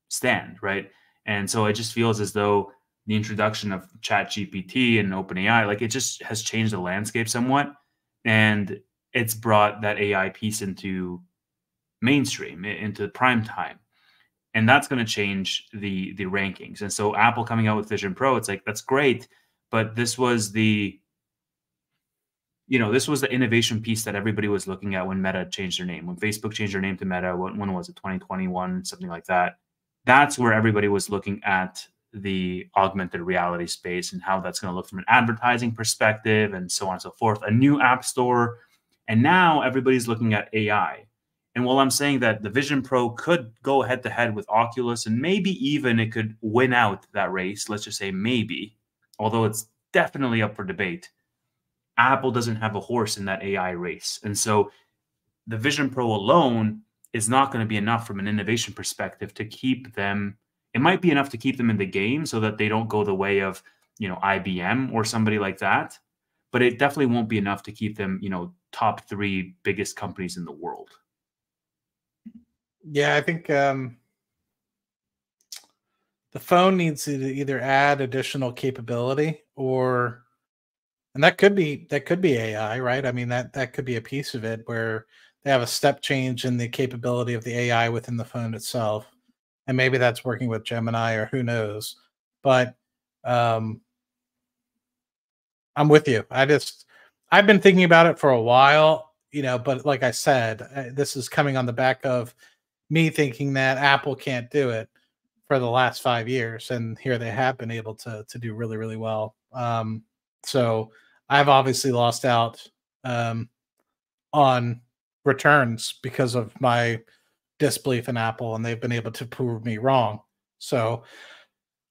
stand, right? And so it just feels as though the introduction of Chat GPT and OpenAI, like it just has changed the landscape somewhat, and it's brought that AI piece into mainstream, into prime time, and that's going to change the the rankings. And so Apple coming out with Vision Pro, it's like that's great, but this was the you know, this was the innovation piece that everybody was looking at when Meta changed their name, when Facebook changed their name to Meta. When, when was it? 2021, something like that that's where everybody was looking at the augmented reality space and how that's going to look from an advertising perspective and so on and so forth. A new app store. And now everybody's looking at AI. And while I'm saying that the Vision Pro could go head to head with Oculus and maybe even it could win out that race, let's just say maybe, although it's definitely up for debate, Apple doesn't have a horse in that AI race. And so the Vision Pro alone is not going to be enough from an innovation perspective to keep them. It might be enough to keep them in the game so that they don't go the way of, you know, IBM or somebody like that. But it definitely won't be enough to keep them, you know, top three biggest companies in the world. Yeah, I think um, the phone needs to either add additional capability or, and that could be that could be AI, right? I mean that that could be a piece of it where they have a step change in the capability of the AI within the phone itself. And maybe that's working with Gemini or who knows. But um, I'm with you. I just, I've been thinking about it for a while, you know, but like I said, this is coming on the back of me thinking that Apple can't do it for the last five years. And here they have been able to, to do really, really well. Um, so I've obviously lost out um, on returns because of my disbelief in Apple, and they've been able to prove me wrong. So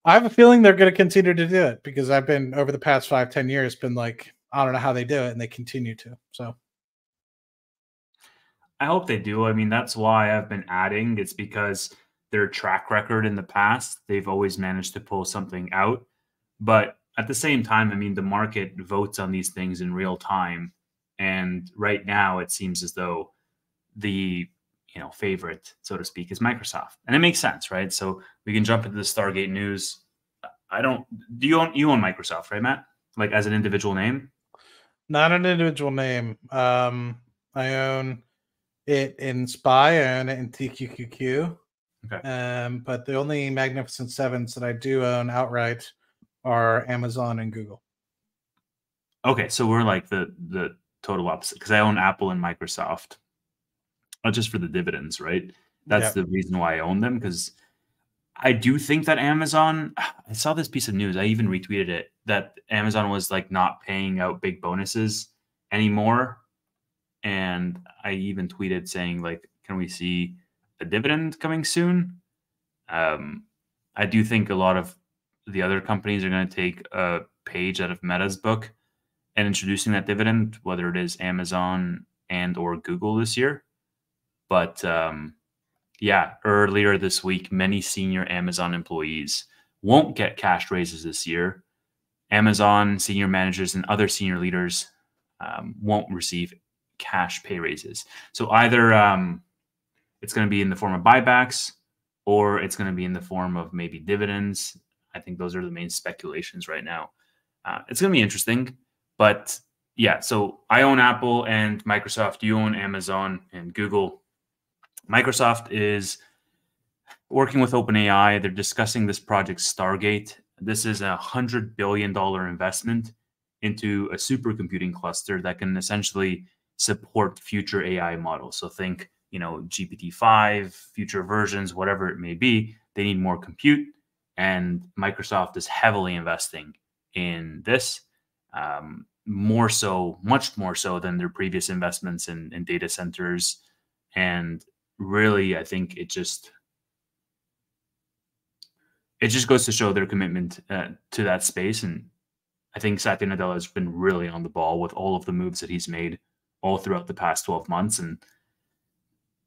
I have a feeling they're going to continue to do it because I've been over the past five, ten years, been like, I don't know how they do it, and they continue to. So I hope they do. I mean, that's why I've been adding. It's because their track record in the past, they've always managed to pull something out. But at the same time, I mean, the market votes on these things in real time. And right now, it seems as though the you know favorite, so to speak, is Microsoft, and it makes sense, right? So we can jump into the Stargate news. I don't. Do you own you own Microsoft, right, Matt? Like as an individual name? Not an individual name. Um, I own it in Spy. It in TQQQ. Okay. Um, but the only Magnificent Sevens that I do own outright are Amazon and Google. Okay, so we're like the the total opposite because I own Apple and Microsoft, not just for the dividends, right? That's the reason why I own them because I do think that Amazon. I saw this piece of news. I even retweeted it that Amazon was like not paying out big bonuses anymore, and I even tweeted saying like, "Can we see a dividend coming soon?" Um, I do think a lot of the other companies are going to take a page out of Meta's book and introducing that dividend, whether it is Amazon and or Google this year. But um, yeah, earlier this week, many senior Amazon employees won't get cash raises this year. Amazon senior managers and other senior leaders um, won't receive cash pay raises. So either um, it's going to be in the form of buybacks or it's going to be in the form of maybe dividends. I think those are the main speculations right now. Uh, it's going to be interesting, but yeah. So I own Apple and Microsoft. You own Amazon and Google. Microsoft is working with OpenAI. They're discussing this project Stargate. This is a hundred billion dollar investment into a supercomputing cluster that can essentially support future AI models. So think, you know, GPT-5, future versions, whatever it may be, they need more compute. And Microsoft is heavily investing in this, um, more so, much more so than their previous investments in, in data centers. And really, I think it just it just goes to show their commitment uh, to that space. And I think Satya Nadella has been really on the ball with all of the moves that he's made all throughout the past 12 months. And,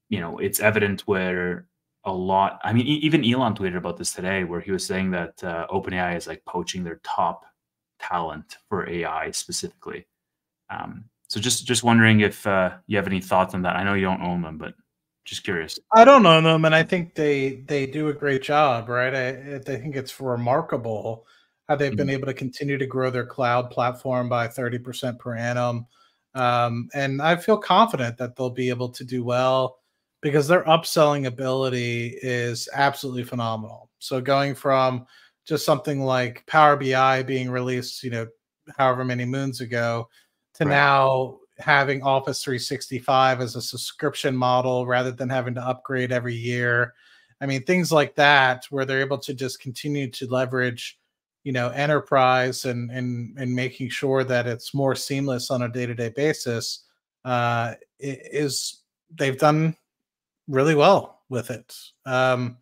you know, it's evident where a lot, I mean, even Elon tweeted about this today, where he was saying that uh, OpenAI is like poaching their top talent for AI specifically. Um, so just just wondering if uh, you have any thoughts on that. I know you don't own them, but just curious. I don't own them, and I think they they do a great job, right? I, I think it's remarkable how they've mm-hmm. been able to continue to grow their cloud platform by thirty percent per annum, um, and I feel confident that they'll be able to do well because their upselling ability is absolutely phenomenal. So going from just something like Power BI being released, you know, however many moons ago, to right. now having Office 365 as a subscription model rather than having to upgrade every year. I mean, things like that, where they're able to just continue to leverage, you know, enterprise and and and making sure that it's more seamless on a day to day basis, uh, is they've done really well with it. Um,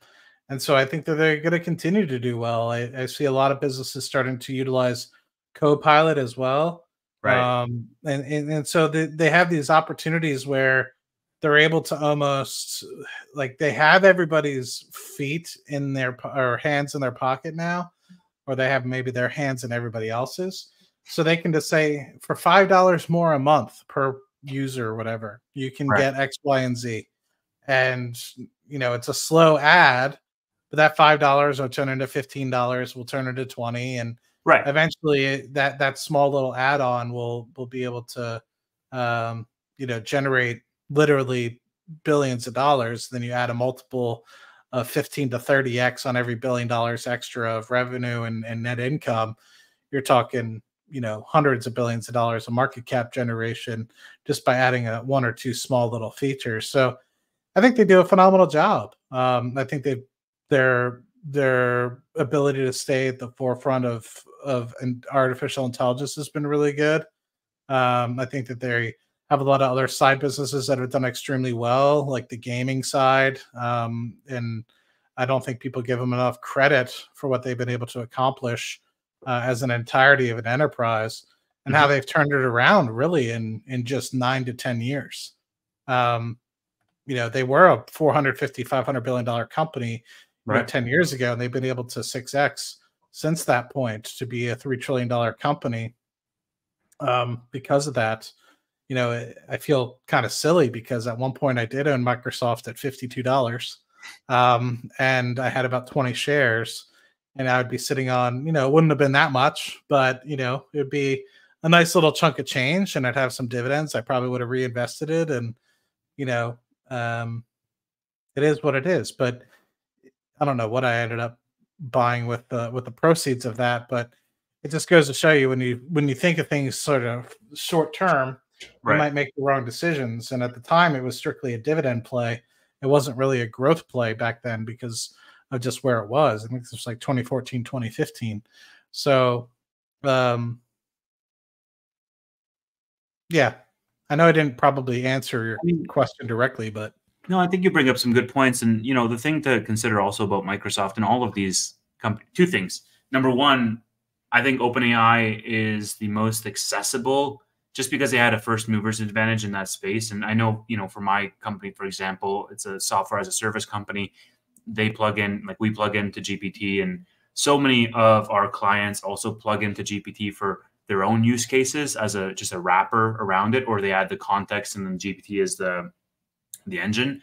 and so I think that they're going to continue to do well. I, I see a lot of businesses starting to utilize Copilot as well. Right. Um, and, and, and so they, they have these opportunities where they're able to almost like they have everybody's feet in their or hands in their pocket now, or they have maybe their hands in everybody else's. So they can just say for five dollars more a month per user or whatever, you can right. get X, Y, and Z. And you know, it's a slow ad, but that five dollars will turn into fifteen dollars, will turn into twenty, and right eventually that that small little add-on will will be able to um, you know generate literally billions of dollars then you add a multiple of 15 to 30x on every billion dollars extra of revenue and, and net income you're talking you know hundreds of billions of dollars of market cap generation just by adding a one or two small little features so i think they do a phenomenal job um, i think they they're their ability to stay at the forefront of of artificial intelligence has been really good. Um, I think that they have a lot of other side businesses that have done extremely well, like the gaming side. Um, and I don't think people give them enough credit for what they've been able to accomplish uh, as an entirety of an enterprise and mm-hmm. how they've turned it around really in in just nine to ten years. Um, you know, they were a 450, 500 billion dollar company right. know, 10 years ago, and they've been able to 6x since that point to be a $3 trillion company. Um, because of that, you know, I feel kind of silly because at one point I did own Microsoft at $52 um, and I had about 20 shares and I would be sitting on, you know, it wouldn't have been that much, but, you know, it would be a nice little chunk of change and I'd have some dividends. I probably would have reinvested it and, you know, um, it is what it is. But I don't know what I ended up buying with the with the proceeds of that, but it just goes to show you when you when you think of things sort of short term, right. you might make the wrong decisions. And at the time, it was strictly a dividend play. It wasn't really a growth play back then because of just where it was. I think it was like 2014, 2015. So, um, yeah, I know I didn't probably answer your I mean, question directly, but no, I think you bring up some good points. And, you know, the thing to consider also about Microsoft and all of these companies, two things. Number one, I think OpenAI is the most accessible just because they had a first movers advantage in that space. And I know, you know, for my company, for example, it's a software as a service company. They plug in, like we plug into GPT, and so many of our clients also plug into GPT for their own use cases as a just a wrapper around it, or they add the context and then GPT is the the engine.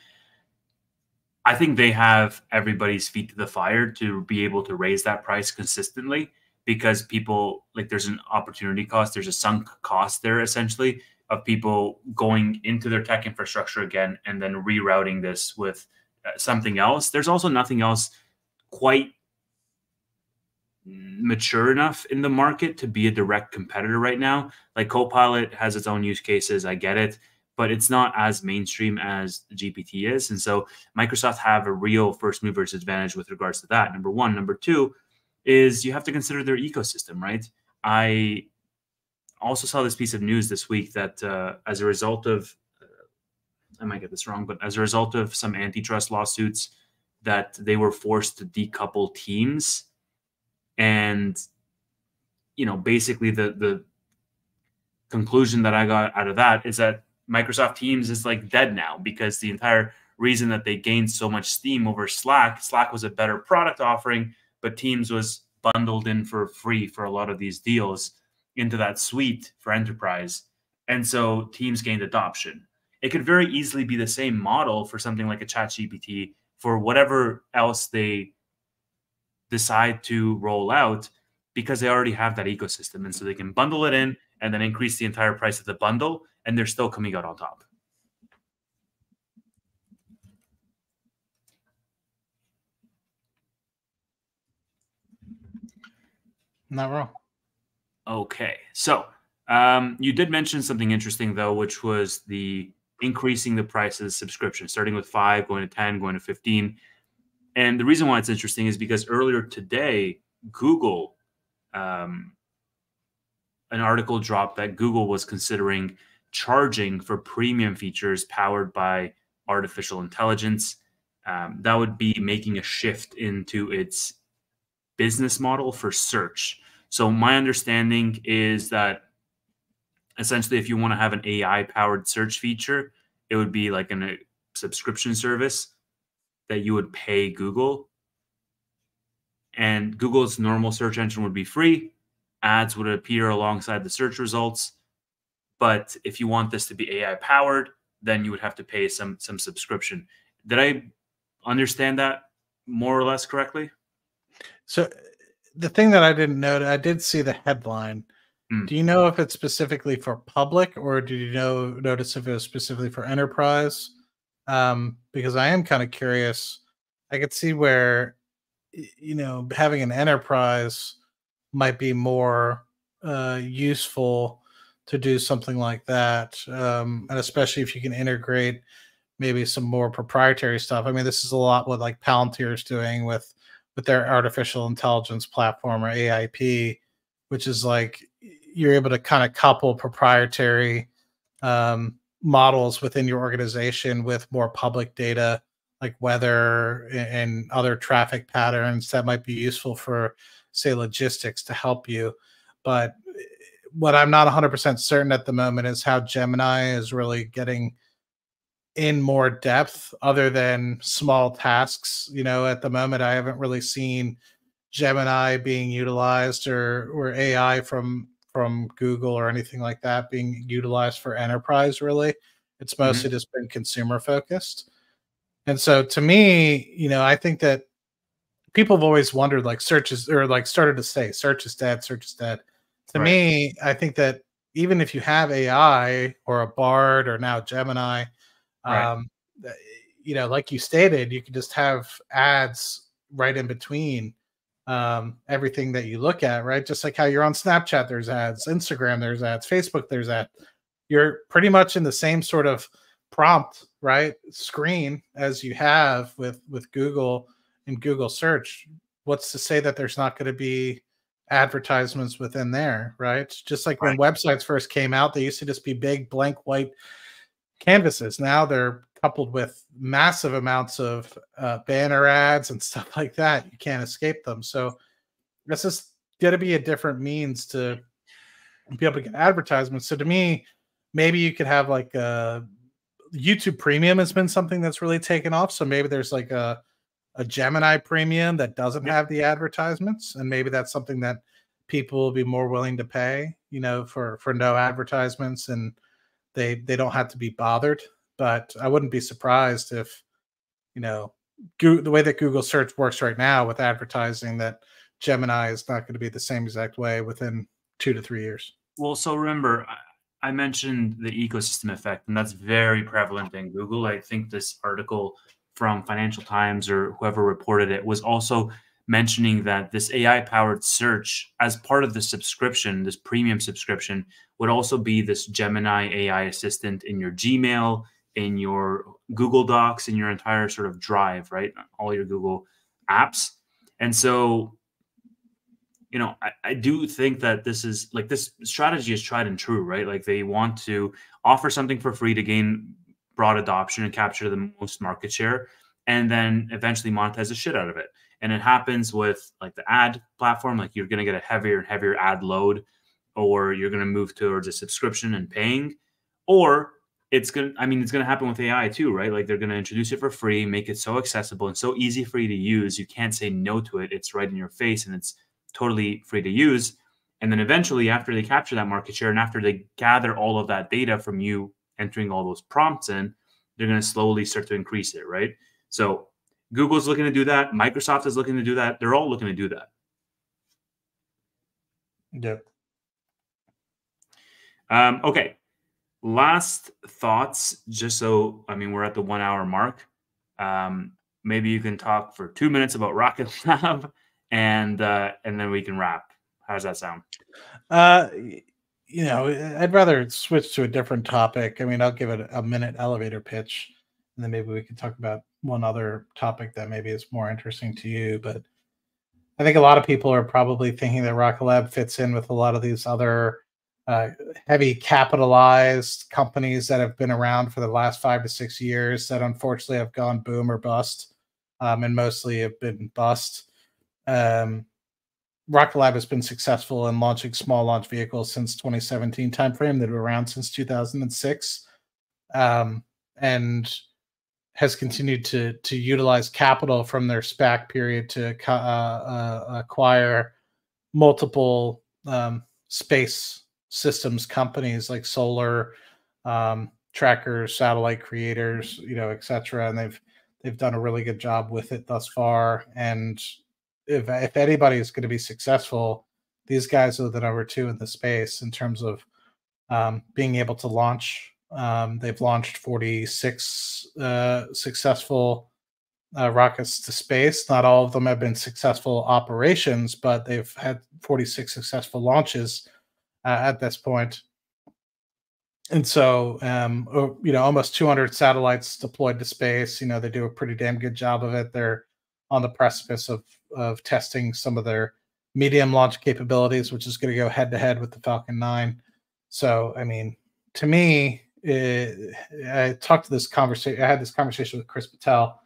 I think they have everybody's feet to the fire to be able to raise that price consistently because people like there's an opportunity cost, there's a sunk cost there essentially of people going into their tech infrastructure again and then rerouting this with uh, something else. There's also nothing else quite mature enough in the market to be a direct competitor right now. Like Copilot has its own use cases, I get it, but it's not as mainstream as GPT is. And so Microsoft have a real first movers advantage with regards to that. Number one. Number two is you have to consider their ecosystem, right? I also saw this piece of news this week that uh, as a result of, uh, I might get this wrong, but as a result of some antitrust lawsuits, that they were forced to decouple teams and you know basically the the conclusion that i got out of that is that microsoft teams is like dead now because the entire reason that they gained so much steam over slack slack was a better product offering but teams was bundled in for free for a lot of these deals into that suite for enterprise and so teams gained adoption it could very easily be the same model for something like a chat gpt for whatever else they decide to roll out because they already have that ecosystem. And so they can bundle it in and then increase the entire price of the bundle, and they're still coming out on top. Not wrong. Okay. So um, you did mention something interesting, though, which was the increasing the price of the subscription, starting with five, going to 10, going to 15. And the reason why it's interesting is because earlier today, Google, um, an article dropped that Google was considering charging for premium features powered by artificial intelligence. Um, that would be making a shift into its business model for search. So, my understanding is that essentially, if you want to have an AI powered search feature, it would be like a uh, subscription service that you would pay Google. And Google's normal search engine would be free. Ads would appear alongside the search results. But if you want this to be AI powered, then you would have to pay some some subscription. Did I understand that more or less correctly? So the thing that I didn't note, I did see the headline. Mm. Do you know if it's specifically for public or do you know notice if it was specifically for enterprise? um, because I am kind of curious. I could see where, you know, having an enterprise might be more uh, useful to do something like that, um, and especially if you can integrate maybe some more proprietary stuff. I mean, this is a lot what like Palantir is doing with with their artificial intelligence platform or AIP, which is like you're able to kind of couple proprietary um, models within your organization with more public data like weather and other traffic patterns that might be useful for say logistics to help you. But eh, what i'm not 100% certain at the moment is how gemini is really getting in more depth other than small tasks you know at the moment i haven't really seen gemini being utilized or or ai from from Google or anything like that being utilized for enterprise really. It's mm-hmm. mostly mm-hmm. just been consumer focused. And so to me, you know, I think that people have always wondered like search is or like started to say search is dead, search is dead. To right. me, I think that even if you have AI or a Bard or now Gemini, right. um, you know, like you stated, you can just have ads right in between um, everything that you look at, right? Just like how you're on Snapchat, there's ads, Instagram, there's ads, Facebook, there's ads. You're pretty much in the same sort of prompt, right? Screen as you have with with Google and Google search. What's to say that there's not going to be advertisements within there, right? Just like right. when websites first came out, they used to just be big blank white canvases. Now they're coupled with massive amounts of uh, banner ads and stuff like that. You can't escape them. So this is going to be a different means to be able to get advertisements. So to me, maybe you could have like a uh, YouTube Premium has been something that's really taken off. So maybe there's like a a Gemini Premium that doesn't have the advertisements, and maybe that's something that people will be more willing to pay, you know, for for no advertisements, and they they don't have to be bothered but I wouldn't be surprised if, you know, the way that Google search works right now with advertising that Gemini is not going to be the same exact way within two to three years. Well, so remember, I mentioned the ecosystem effect, and that's very prevalent in Google. I think this article from Financial Times or whoever reported it was also mentioning that this AI powered search, as part of the subscription, this premium subscription, would also be this Gemini AI assistant in your Gmail, in your Google Docs, in your entire sort of drive, right? All your Google apps. And so, you know, I, I do think that this is like this strategy is tried and true, right? Like they want to offer something for free to gain broad adoption and capture the most market share and then eventually monetize the shit out of it. And it happens with like the ad platform, like you're going to get a heavier and heavier ad load, or you're going to move towards a subscription and paying, or it's going to, I mean, it's going to happen with AI too, right? Like they're going to introduce it for free, make it so accessible and so easy for you to use. You can't say no to it. It's right in your face and it's totally free to use. And then eventually, after they capture that market share and after they gather all of that data from you entering all those prompts in, they're going to slowly start to increase it, right? So Google's looking to do that. Microsoft is looking to do that. They're all looking to do that. Yep. Um, okay. Last thoughts, just so I mean, we're at the one hour mark. Um, maybe you can talk for two minutes about Rocket Lab, and uh, and then we can wrap. How does that sound? Uh, you know, I'd rather switch to a different topic. I mean, I'll give it a minute elevator pitch, and then maybe we can talk about one other topic that maybe is more interesting to you. But I think a lot of people are probably thinking that Rocket Lab fits in with a lot of these other uh, heavy capitalized companies that have been around for the last five to six years that unfortunately have gone boom or bust, um, and mostly have been bust. Um, Rocket Lab has been successful in launching small launch vehicles since 2017 timeframe. They've been around since 2006, um, and has continued to to utilize capital from their SPAC period to uh, uh, acquire multiple um, space systems companies like solar um, trackers, satellite creators, you know, etc. And they've they've done a really good job with it thus far. And if if anybody is going to be successful, these guys are the number two in the space in terms of um, being able to launch. Um, they've launched 46 uh, successful uh, rockets to space. Not all of them have been successful operations, but they've had 46 successful launches uh, at this point. And so, um, you know, almost 200 satellites deployed to space. You know, they do a pretty damn good job of it. They're on the precipice of of testing some of their medium launch capabilities, which is going to go head to head with the Falcon 9. So, I mean, to me, it, I talked to this conversation. I had this conversation with Chris Patel,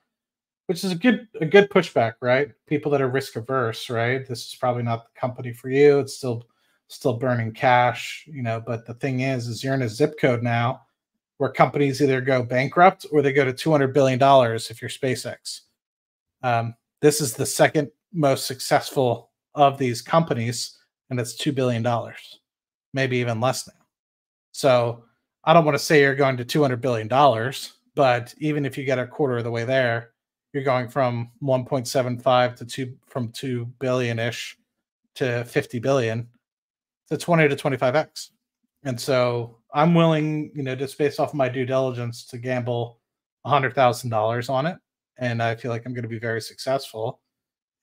which is a good a good pushback, right? People that are risk averse, right? This is probably not the company for you. It's still still burning cash, you know. But the thing is, is you're in a zip code now where companies either go bankrupt or they go to two hundred billion dollars if you're SpaceX. Um, this is the second most successful of these companies, and it's $2 billion, maybe even less now. So I don't want to say you're going to $200 billion, but even if you get a quarter of the way there, you're going from 1.75 to 2 from 2 billion ish to 50 billion to 20 to 25x. And so I'm willing, you know, just based off of my due diligence to gamble $100,000 on it. And I feel like I'm going to be very successful.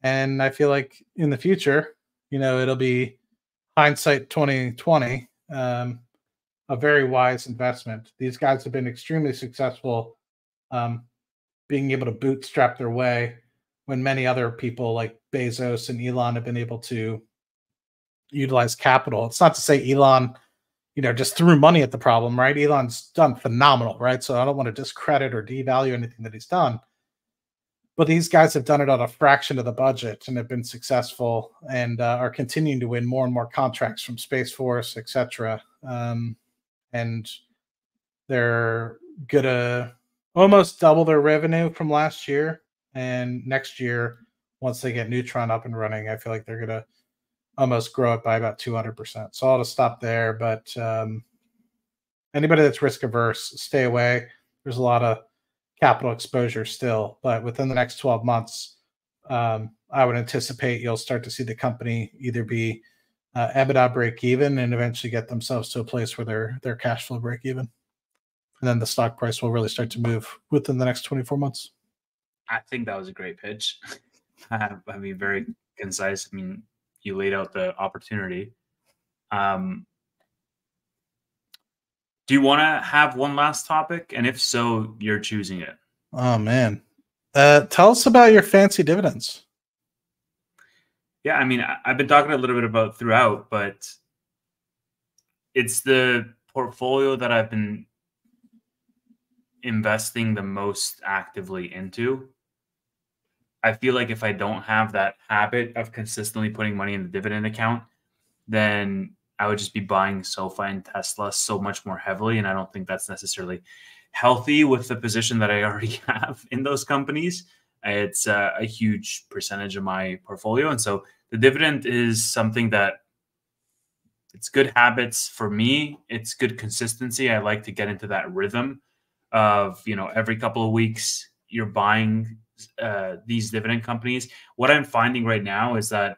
And I feel like in the future, you know, it'll be hindsight 2020, um, a very wise investment. These guys have been extremely successful um, being able to bootstrap their way when many other people like Bezos and Elon have been able to utilize capital. It's not to say Elon, you know, just threw money at the problem, right? Elon's done phenomenal, right? So I don't want to discredit or devalue anything that he's done but these guys have done it on a fraction of the budget and have been successful and uh, are continuing to win more and more contracts from Space Force, etc. Um, and they're gonna almost double their revenue from last year. And next year, once they get Neutron up and running, I feel like they're gonna almost grow it by about 200%. So I'll just stop there. But um, anybody that's risk averse, stay away. There's a lot of capital exposure still, but within the next 12 months, um, I would anticipate you'll start to see the company either be uh, EBITDA break even and eventually get themselves to a place where they're they're cash flow break even, and then the stock price will really start to move within the next 24 months. I think that was a great pitch. I mean, very concise. I mean, you laid out the opportunity. Um, do you want to have one last topic? And if so, you're choosing it. Oh man, uh, tell us about your fancy dividends. Yeah, I mean, I've been talking a little bit about throughout, but it's the portfolio that I've been investing the most actively into. I feel like if I don't have that habit of consistently putting money in the dividend account, then I would just be buying SoFi and Tesla so much more heavily. And I don't think that's necessarily healthy with the position that I already have in those companies. It's a huge percentage of my portfolio. And so the dividend is something that it's good habits for me. It's good consistency. I like to get into that rhythm of, you know, every couple of weeks you're buying uh, these dividend companies. What I'm finding right now is that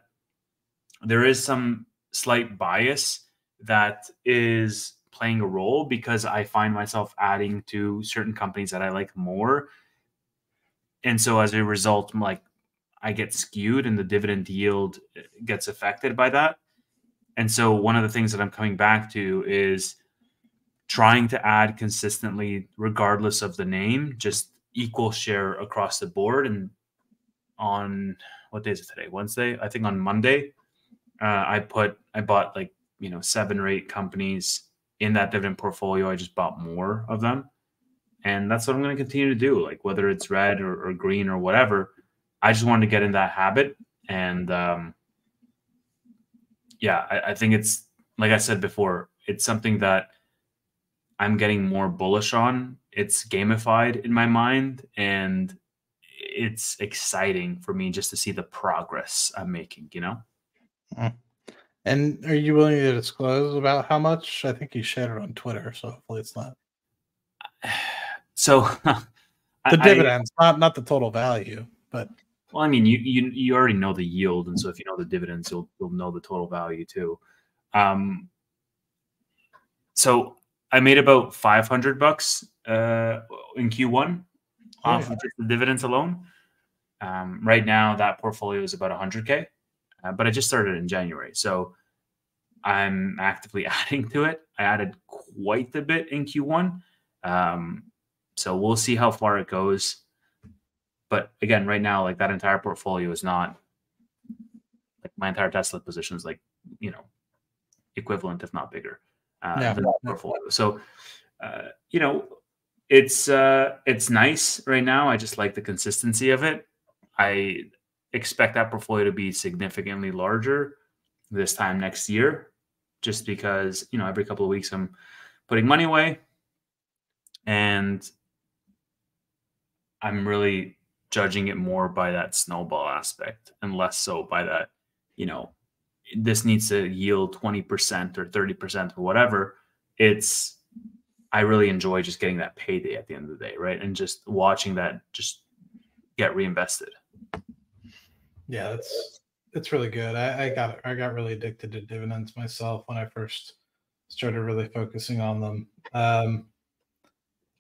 there is some slight bias that is playing a role because I find myself adding to certain companies that I like more. And so as a result, like I get skewed and the dividend yield uh, gets affected by that. And so one of the things that I'm coming back to is trying to add consistently, regardless of the name, just equal share across the board. And on what day is it today? Wednesday? I think on Monday, uh, I put I bought like you know seven or eight companies in that dividend portfolio. I just bought more of them, and that's what I'm going to continue to do. Like whether it's red or, or, green or whatever, I just wanted to get in that habit, and um, yeah, I, I think it's like I said before, it's something that I'm getting more bullish on. It's gamified in my mind, and it's exciting for me just to see the progress I'm making. You know. Mm. And are you willing to disclose about how much? I think you shared it on Twitter, so hopefully it's not. So the dividends, I, not not the total value, but well, I mean, you you you already know the yield, and so if you know the dividends, you'll you'll know the total value too. Um, so I made about five hundred bucks uh, in Q1 off yeah. of just the dividends alone. Um, right now, that portfolio is about hundred k uh, but I just started in January. So I'm actively adding to it. I added quite a bit in Q1. Um, so we'll see how far it goes. But again, right now, like that entire portfolio is not like my entire Tesla position is like, you know, equivalent, if not bigger, uh, yeah. than that portfolio. So, uh, you know, it's uh, it's nice right now. I just like the consistency of it. I expect that portfolio to be significantly larger this time next year, just because you know every couple of weeks I'm putting money away, and I'm really judging it more by that snowball aspect and less so by that you know this needs to yield 20% or 30% or whatever it's i really enjoy just getting that payday at the end of the day right and just watching that just get reinvested yeah, it's it's really good. I, I got I got really addicted to dividends myself when I first started really focusing on them. Um,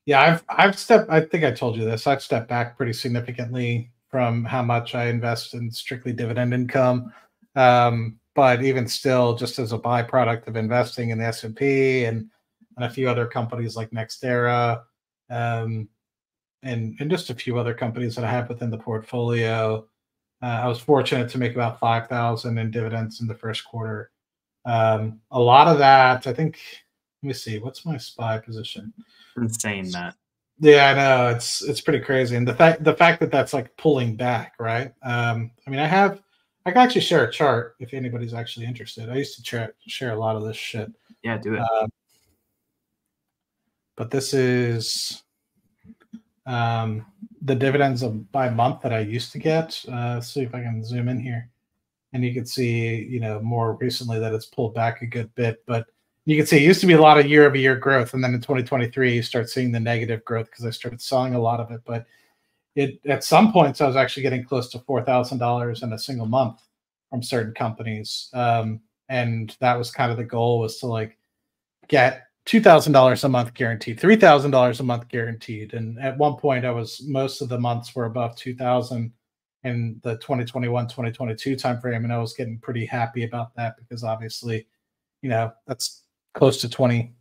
yeah, I've I've stepped. I think I told you this. I've stepped back pretty significantly from how much I invest in strictly dividend income. Um, but even still, just as a byproduct of investing in the S and P and and a few other companies like NextEra, um, and and just a few other companies that I have within the portfolio. Uh, I was fortunate to make about five thousand in dividends in the first quarter. Um, a lot of that, I think. Let me see. What's my SPY position? Insane, that. Yeah, I know it's it's pretty crazy, and the fact the fact that that's like pulling back, right? Um, I mean, I have I can actually share a chart if anybody's actually interested. I used to share share a lot of this shit. Yeah, do it. Uh, but this is um, the dividends of, by month that I used to get. Uh, see if I can zoom in here, and you can see, you know, more recently that it's pulled back a good bit. But you can see it used to be a lot of year over year growth, and then in 2023 you start seeing the negative growth because I started selling a lot of it. But it at some points I was actually getting close to four thousand dollars in a single month from certain companies, um, and that was kind of the goal was to like get two thousand dollars a month guaranteed, three thousand dollars a month guaranteed. And at one point, I was most of the months were above two thousand in the 2021 2022 timeframe, and I was getting pretty happy about that because obviously, you know, that's close to twenty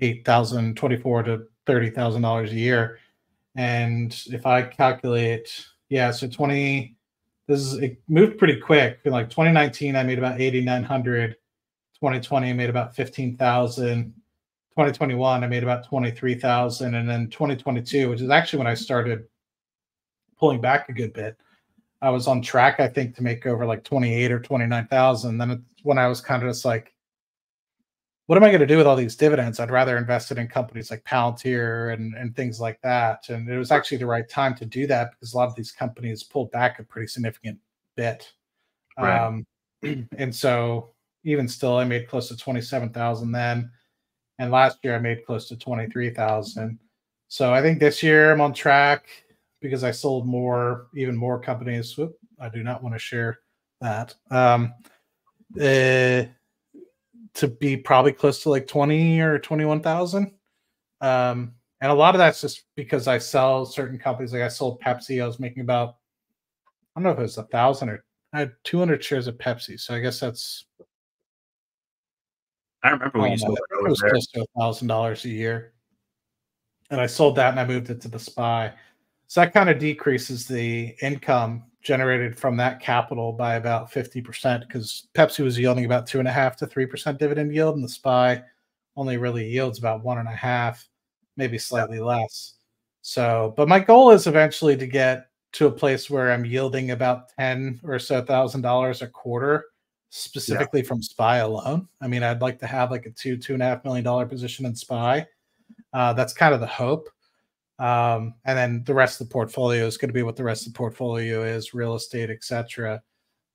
eight thousand, twenty four to thirty thousand dollars a year. And if I calculate, yeah, so twenty, this is it moved pretty quick. In like 2019, I made about 8,900. 2020, I made about 15,000 2021 i made about 23000 and then 2022 which is actually when i started pulling back a good bit i was on track i think to make over like 28 or 29000 then when i was kind of just like what am i going to do with all these dividends i'd rather invest it in companies like palantir and, and things like that and it was actually the right time to do that because a lot of these companies pulled back a pretty significant bit right. um, and so even still i made close to 27000 then and last year I made close to twenty three thousand. So I think this year I'm on track because I sold more, even more companies. Whoop, I do not want to share that. Um, uh, to be probably close to like twenty or twenty one thousand. Um, and a lot of that's just because I sell certain companies. Like I sold Pepsi, I was making about I don't know if it was a thousand or I had 200 shares of Pepsi. So I guess that's I remember when you sold it. It was close to a thousand dollars a year, and I sold that and I moved it to the SPY. So that kind of decreases the income generated from that capital by about fifty percent because Pepsi was yielding about two and a half to three percent dividend yield, and the SPY only really yields about one and a half, maybe slightly less. So, but my goal is eventually to get to a place where I'm yielding about ten or so thousand dollars a quarter specifically yeah. from SPY alone. I mean, I'd like to have like a two, two and a half million dollar position in SPY. Uh, that's kind of the hope. Um, and then the rest of the portfolio is going to be what the rest of the portfolio is, real estate, etc.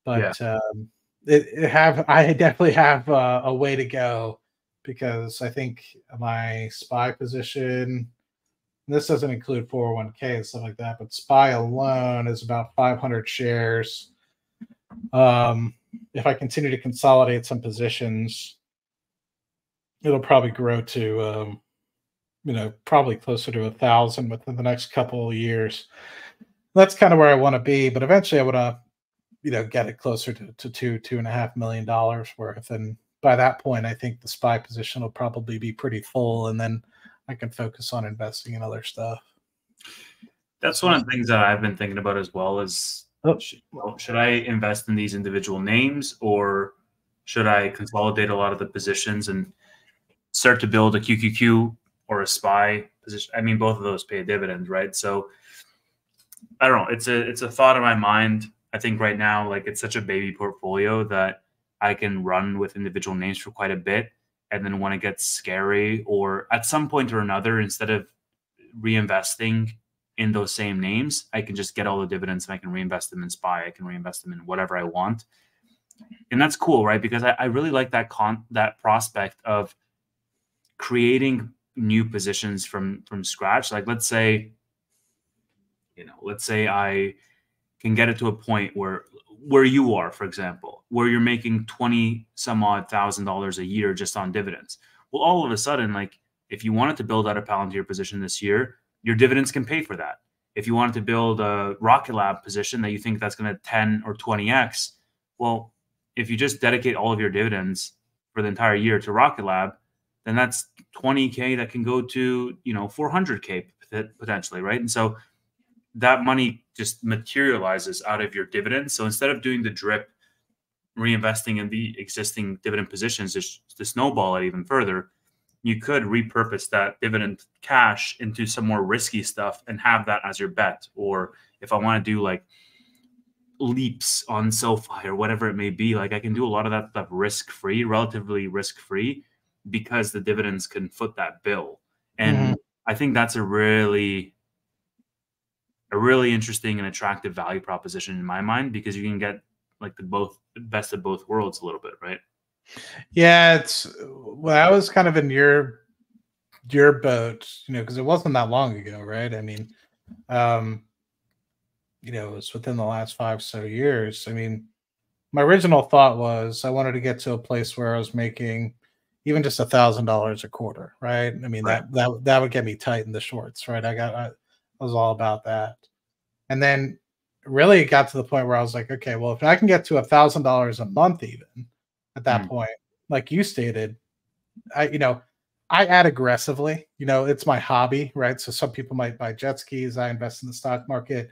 But yeah. um, it, it, have I definitely have uh, a way to go because I think my SPY position. This doesn't include 401k and stuff like that, but SPY alone is about 500 shares. Um, if I continue to consolidate some positions, it'll probably grow to, um, you know, probably closer to a thousand within the next couple of years. That's kind of where I want to be, but eventually I want to, you know, get it closer to, to two, two and a half million dollars worth. And by that point, I think the SPY position will probably be pretty full, and then I can focus on investing in other stuff. That's one of the things that I've been thinking about as well. Is Oh. Should, well, should I invest in these individual names or should I consolidate a lot of the positions and start to build a QQQ or a SPY position? I mean, both of those pay a dividend, right? So I don't know. It's a it's a thought in my mind. I think right now, like it's such a baby portfolio that I can run with individual names for quite a bit. And then when it gets scary or at some point or another, instead of reinvesting in those same names, I can just get all the dividends and I can reinvest them in SPY. I can reinvest them in whatever I want. And that's cool, right? Because I, I really like that con that prospect of creating new positions from from scratch. Like let's say, you know, let's say I can get it to a point where where you are, for example, where you're making 20 some odd thousand dollars a year just on dividends. Well, all of a sudden, like if you wanted to build out a Palantir position this year, your dividends can pay for that. If you wanted to build a Rocket Lab position that you think that's going to 10 or 20x, well, if you just dedicate all of your dividends for the entire year to Rocket Lab, then that's 20k that can go to you know 400k potentially, right? And so that money just materializes out of your dividends. So instead of doing the drip, reinvesting in the existing dividend positions just to snowball it even further, you could repurpose that dividend cash into some more risky stuff and have that as your bet. Or if I want to do like leaps on SoFi or whatever it may be, like I can do a lot of that stuff risk free, relatively risk free, because the dividends can foot that bill. And mm-hmm. I think that's a really a really interesting and attractive value proposition in my mind because you can get like the both best of both worlds a little bit, right? Yeah, it's well, I was kind of in your your boat, you know, because it wasn't that long ago, right? I mean, um, you know, it was within the last five so years. I mean, my original thought was I wanted to get to a place where I was making even just a thousand dollars a quarter, right? I mean right. that that that would get me tight in the shorts, right? I got I, I was all about that, and then really it got to the point where I was like, okay, well, if I can get to a thousand dollars a month, even at that mm. point, like you stated, I you know I add aggressively. You know, it's my hobby, right? So some people might buy jet skis. I invest in the stock market.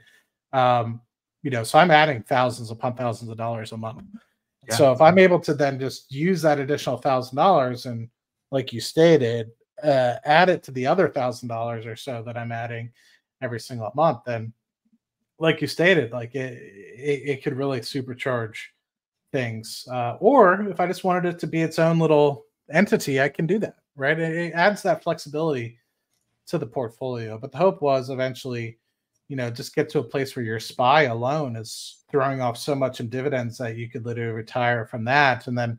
Um, you know, so I'm adding thousands upon thousands of dollars a month. So if I'm able to then just use that additional thousand dollars and, like you stated, uh, add it to the other thousand dollars or so that I'm adding every single month, then, like you stated, like it, it, it could really supercharge things. Uh, or if I just wanted it to be its own little entity, I can do that. Right? It, it adds that flexibility to the portfolio. But the hope was eventually you know, just get to a place where your SPY alone is throwing off so much in dividends that you could literally retire from that. And then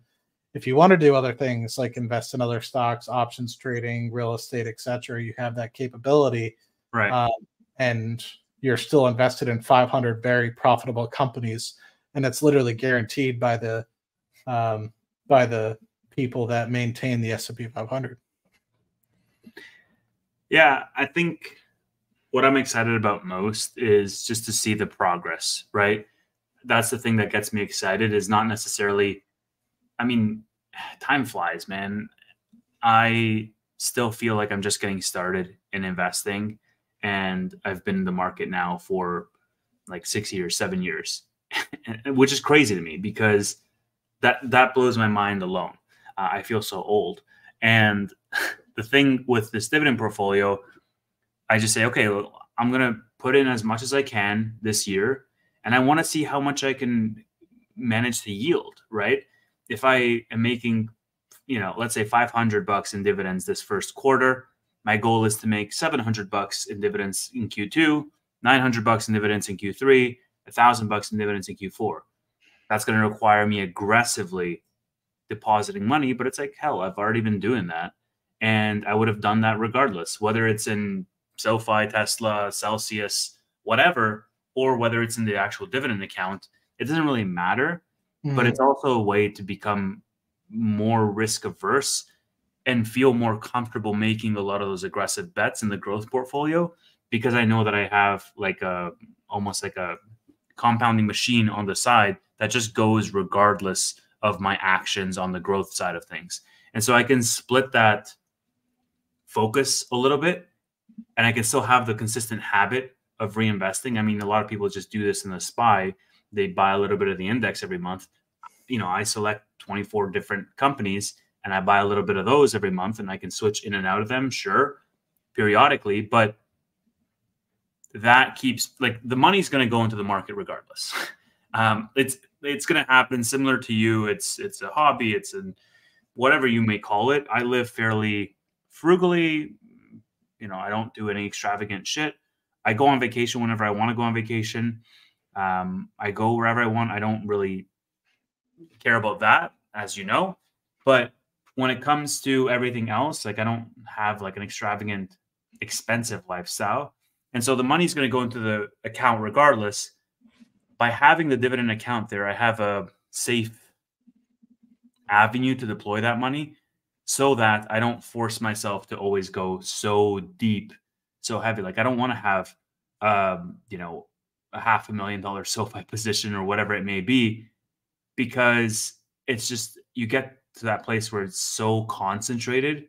if you want to do other things like invest in other stocks, options trading, real estate, etc., you have that capability. Right. Um, and you're still invested in 500 very profitable companies, and it's literally guaranteed by the um, by the people that maintain the S&P 500. Yeah, I think what I'm excited about most is just to see the progress, right? That's the thing that gets me excited is not necessarily I mean, time flies, man. I still feel like I'm just getting started in investing and I've been in the market now for like 6 years, 7 years, which is crazy to me because that that blows my mind alone. Uh, I feel so old. And the thing with this dividend portfolio I just say, okay, well, I'm going to put in as much as I can this year. And I want to see how much I can manage to yield, right? If I am making, you know, let's say 500 bucks in dividends this first quarter, my goal is to make 700 bucks in dividends in Q2, 900 bucks in dividends in Q3, a thousand bucks in dividends in Q4. That's going to require me aggressively depositing money, but it's like, hell, I've already been doing that. And I would have done that regardless, whether it's in SoFi, Tesla, Celsius, whatever, or whether it's in the actual dividend account, it doesn't really matter. Mm. But it's also a way to become more risk averse and feel more comfortable making a lot of those aggressive bets in the growth portfolio because I know that I have like a almost like a compounding machine on the side that just goes regardless of my actions on the growth side of things. And so I can split that focus a little bit and I can still have the consistent habit of reinvesting. I mean, a lot of people just do this in the SPY. They buy a little bit of the index every month. You know, I select 24 different companies and I buy a little bit of those every month and I can switch in and out of them, sure, periodically, but that keeps like the money's going to go into the market regardless. Um, it's it's going to happen similar to you. It's it's a hobby. It's an whatever you may call it. I live fairly frugally, you know, I don't do any extravagant shit. I go on vacation whenever I want to go on vacation. Um, I go wherever I want. I don't really care about that, as you know. But when it comes to everything else, like I don't have like an extravagant, expensive lifestyle. And so the money's going to go into the account regardless. By having the dividend account there, I have a safe avenue to deploy that money so that I don't force myself to always go so deep, so heavy. Like I don't want to have, um, you know, a half a million dollar SoFi position or whatever it may be, because it's just you get to that place where it's so concentrated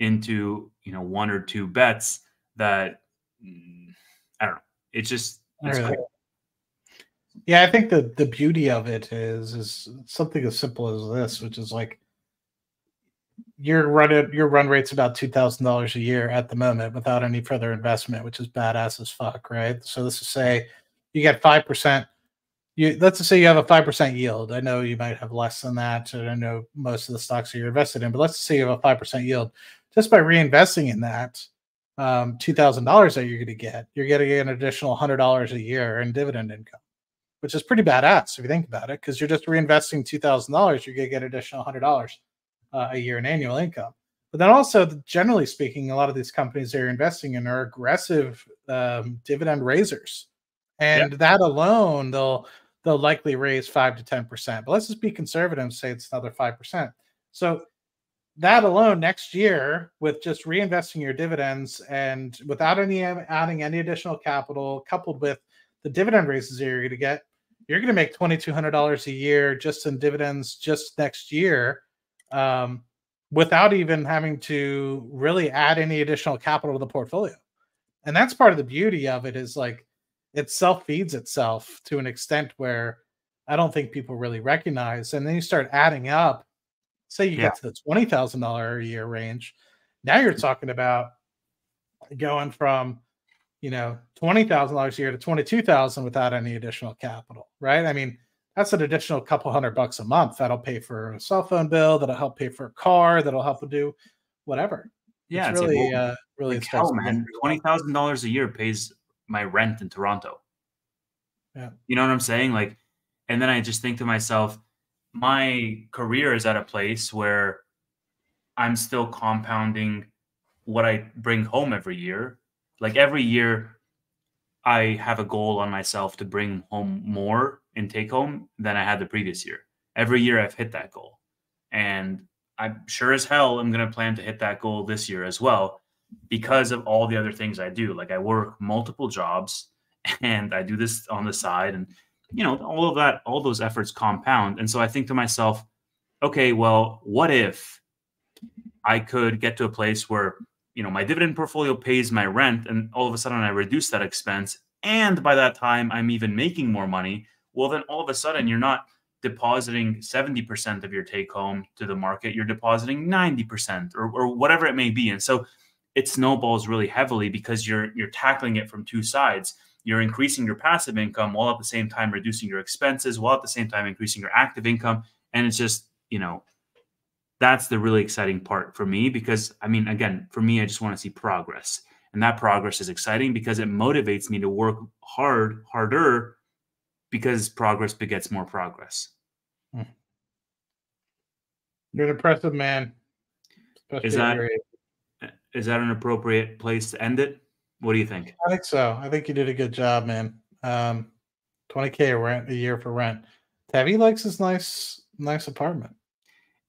into you know one or two bets that mm, I don't know. It's just it's really. cool. Yeah, I think the the beauty of it is is something as simple as this, which is like your run your run rate's about two thousand dollars a year at the moment without any further investment, which is badass as fuck, right? So let's just say you get five percent. You let's just say you have a five percent yield. I know you might have less than that. And I know most of the stocks that you're invested in, but let's say you have a five percent yield. Just by reinvesting in that um, two thousand dollars that you're going to get, you're getting an additional hundred dollars a year in dividend income, which is pretty badass if you think about it, because you're just reinvesting two thousand dollars, you're gonna get additional hundred dollars uh, a year in annual income. But then also, generally speaking, a lot of these companies they're investing in are aggressive um, dividend raisers, and yeah. that alone they'll they'll likely raise five to ten percent. But let's just be conservative and say it's another five percent. So that alone next year with just reinvesting your dividends and without any adding any additional capital coupled with the dividend raises you're going to get you're going to make $2200 a year just in dividends just next year um, without even having to really add any additional capital to the portfolio and that's part of the beauty of it is like it self feeds itself to an extent where i don't think people really recognize and then you start adding up say you yeah. get to the twenty thousand dollar a year range, now you're talking about going from you know twenty thousand dollars a year to twenty two thousand without any additional capital, right? I mean, that's an additional couple hundred bucks a month that'll pay for a cell phone bill, that'll help pay for a car, that'll help do whatever. Yeah, it's, it's really, like, well, uh, really like hell, man. Twenty thousand dollars a year pays my rent in Toronto. Yeah, you know what I'm saying? Like, and then I just think to myself, my career is at a place where I'm still compounding what I bring home every year. Like every year, I have a goal on myself to bring home more in take home than I had the previous year. Every year, I've hit that goal. And I'm sure as hell I'm going to plan to hit that goal this year as well because of all the other things I do. Like I work multiple jobs and I do this on the side. And you know, all of that, all those efforts compound. And so I think to myself, okay, well, what if I could get to a place where, you know, my dividend portfolio pays my rent and all of a sudden I reduce that expense. And by that time, I'm even making more money. Well, then all of a sudden you're not depositing 70% of your take home to the market, you're depositing 90% or, or whatever it may be. And so it snowballs really heavily because you're you're tackling it from two sides you're increasing your passive income while at the same time reducing your expenses, while at the same time increasing your active income. And it's just, you know, that's the really exciting part for me because, I mean, again, for me, I just want to see progress. And that progress is exciting because it motivates me to work hard, harder, because progress begets more progress. Hmm. You're an impressive man. Is that, is that an appropriate place to end it? What do you think? I think so. I think you did a good job, man. Um, 20k rent a year for rent. Tevi likes his nice, nice apartment.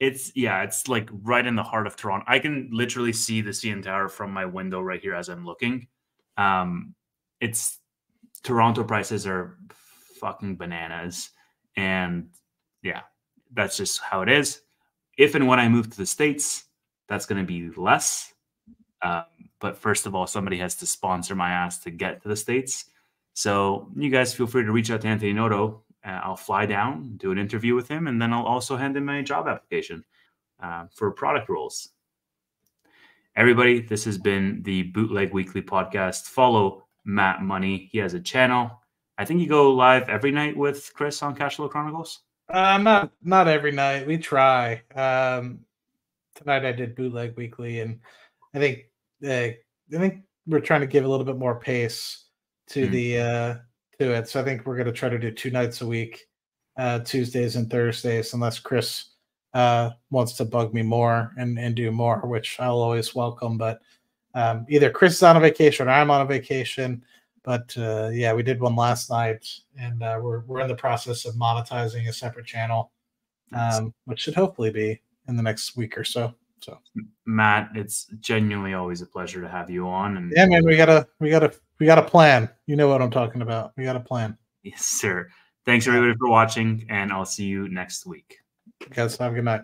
It's yeah, it's like right in the heart of Toronto. I can literally see the CN Tower from my window right here as I'm looking. Um, it's Toronto prices are fucking bananas, and yeah, that's just how it is. If and when I move to the states, that's going to be less. Um, but first of all, somebody has to sponsor my ass to get to the States. So you guys feel free to reach out to Anthony Noto. Uh, I'll fly down, do an interview with him, and then I'll also hand him my job application uh, for product roles. Everybody, this has been the Bootleg Weekly podcast. Follow Matt Money. He has a channel. I think you go live every night with Chris on Cashflow Chronicles. Uh, not not every night. We try. Um, tonight I did Bootleg Weekly, and I think uh, I think we're trying to give a little bit more pace to mm the uh, to it. So I think we're going to try to do two nights a week, uh, Tuesdays and Thursdays, unless Chris uh, wants to bug me more and and do more, which I'll always welcome. But um, either Chris is on a vacation or I'm on a vacation. But uh, yeah, we did one last night, and uh, we're we're in the process of monetizing a separate channel, um, which should hopefully be in the next week or so. So Matt, it's genuinely always a pleasure to have you on. And yeah, man, we gotta we gotta we got a plan. You know what I'm talking about. We got a plan. Yes, sir. Thanks everybody for watching, and I'll see you next week. You guys have a good night.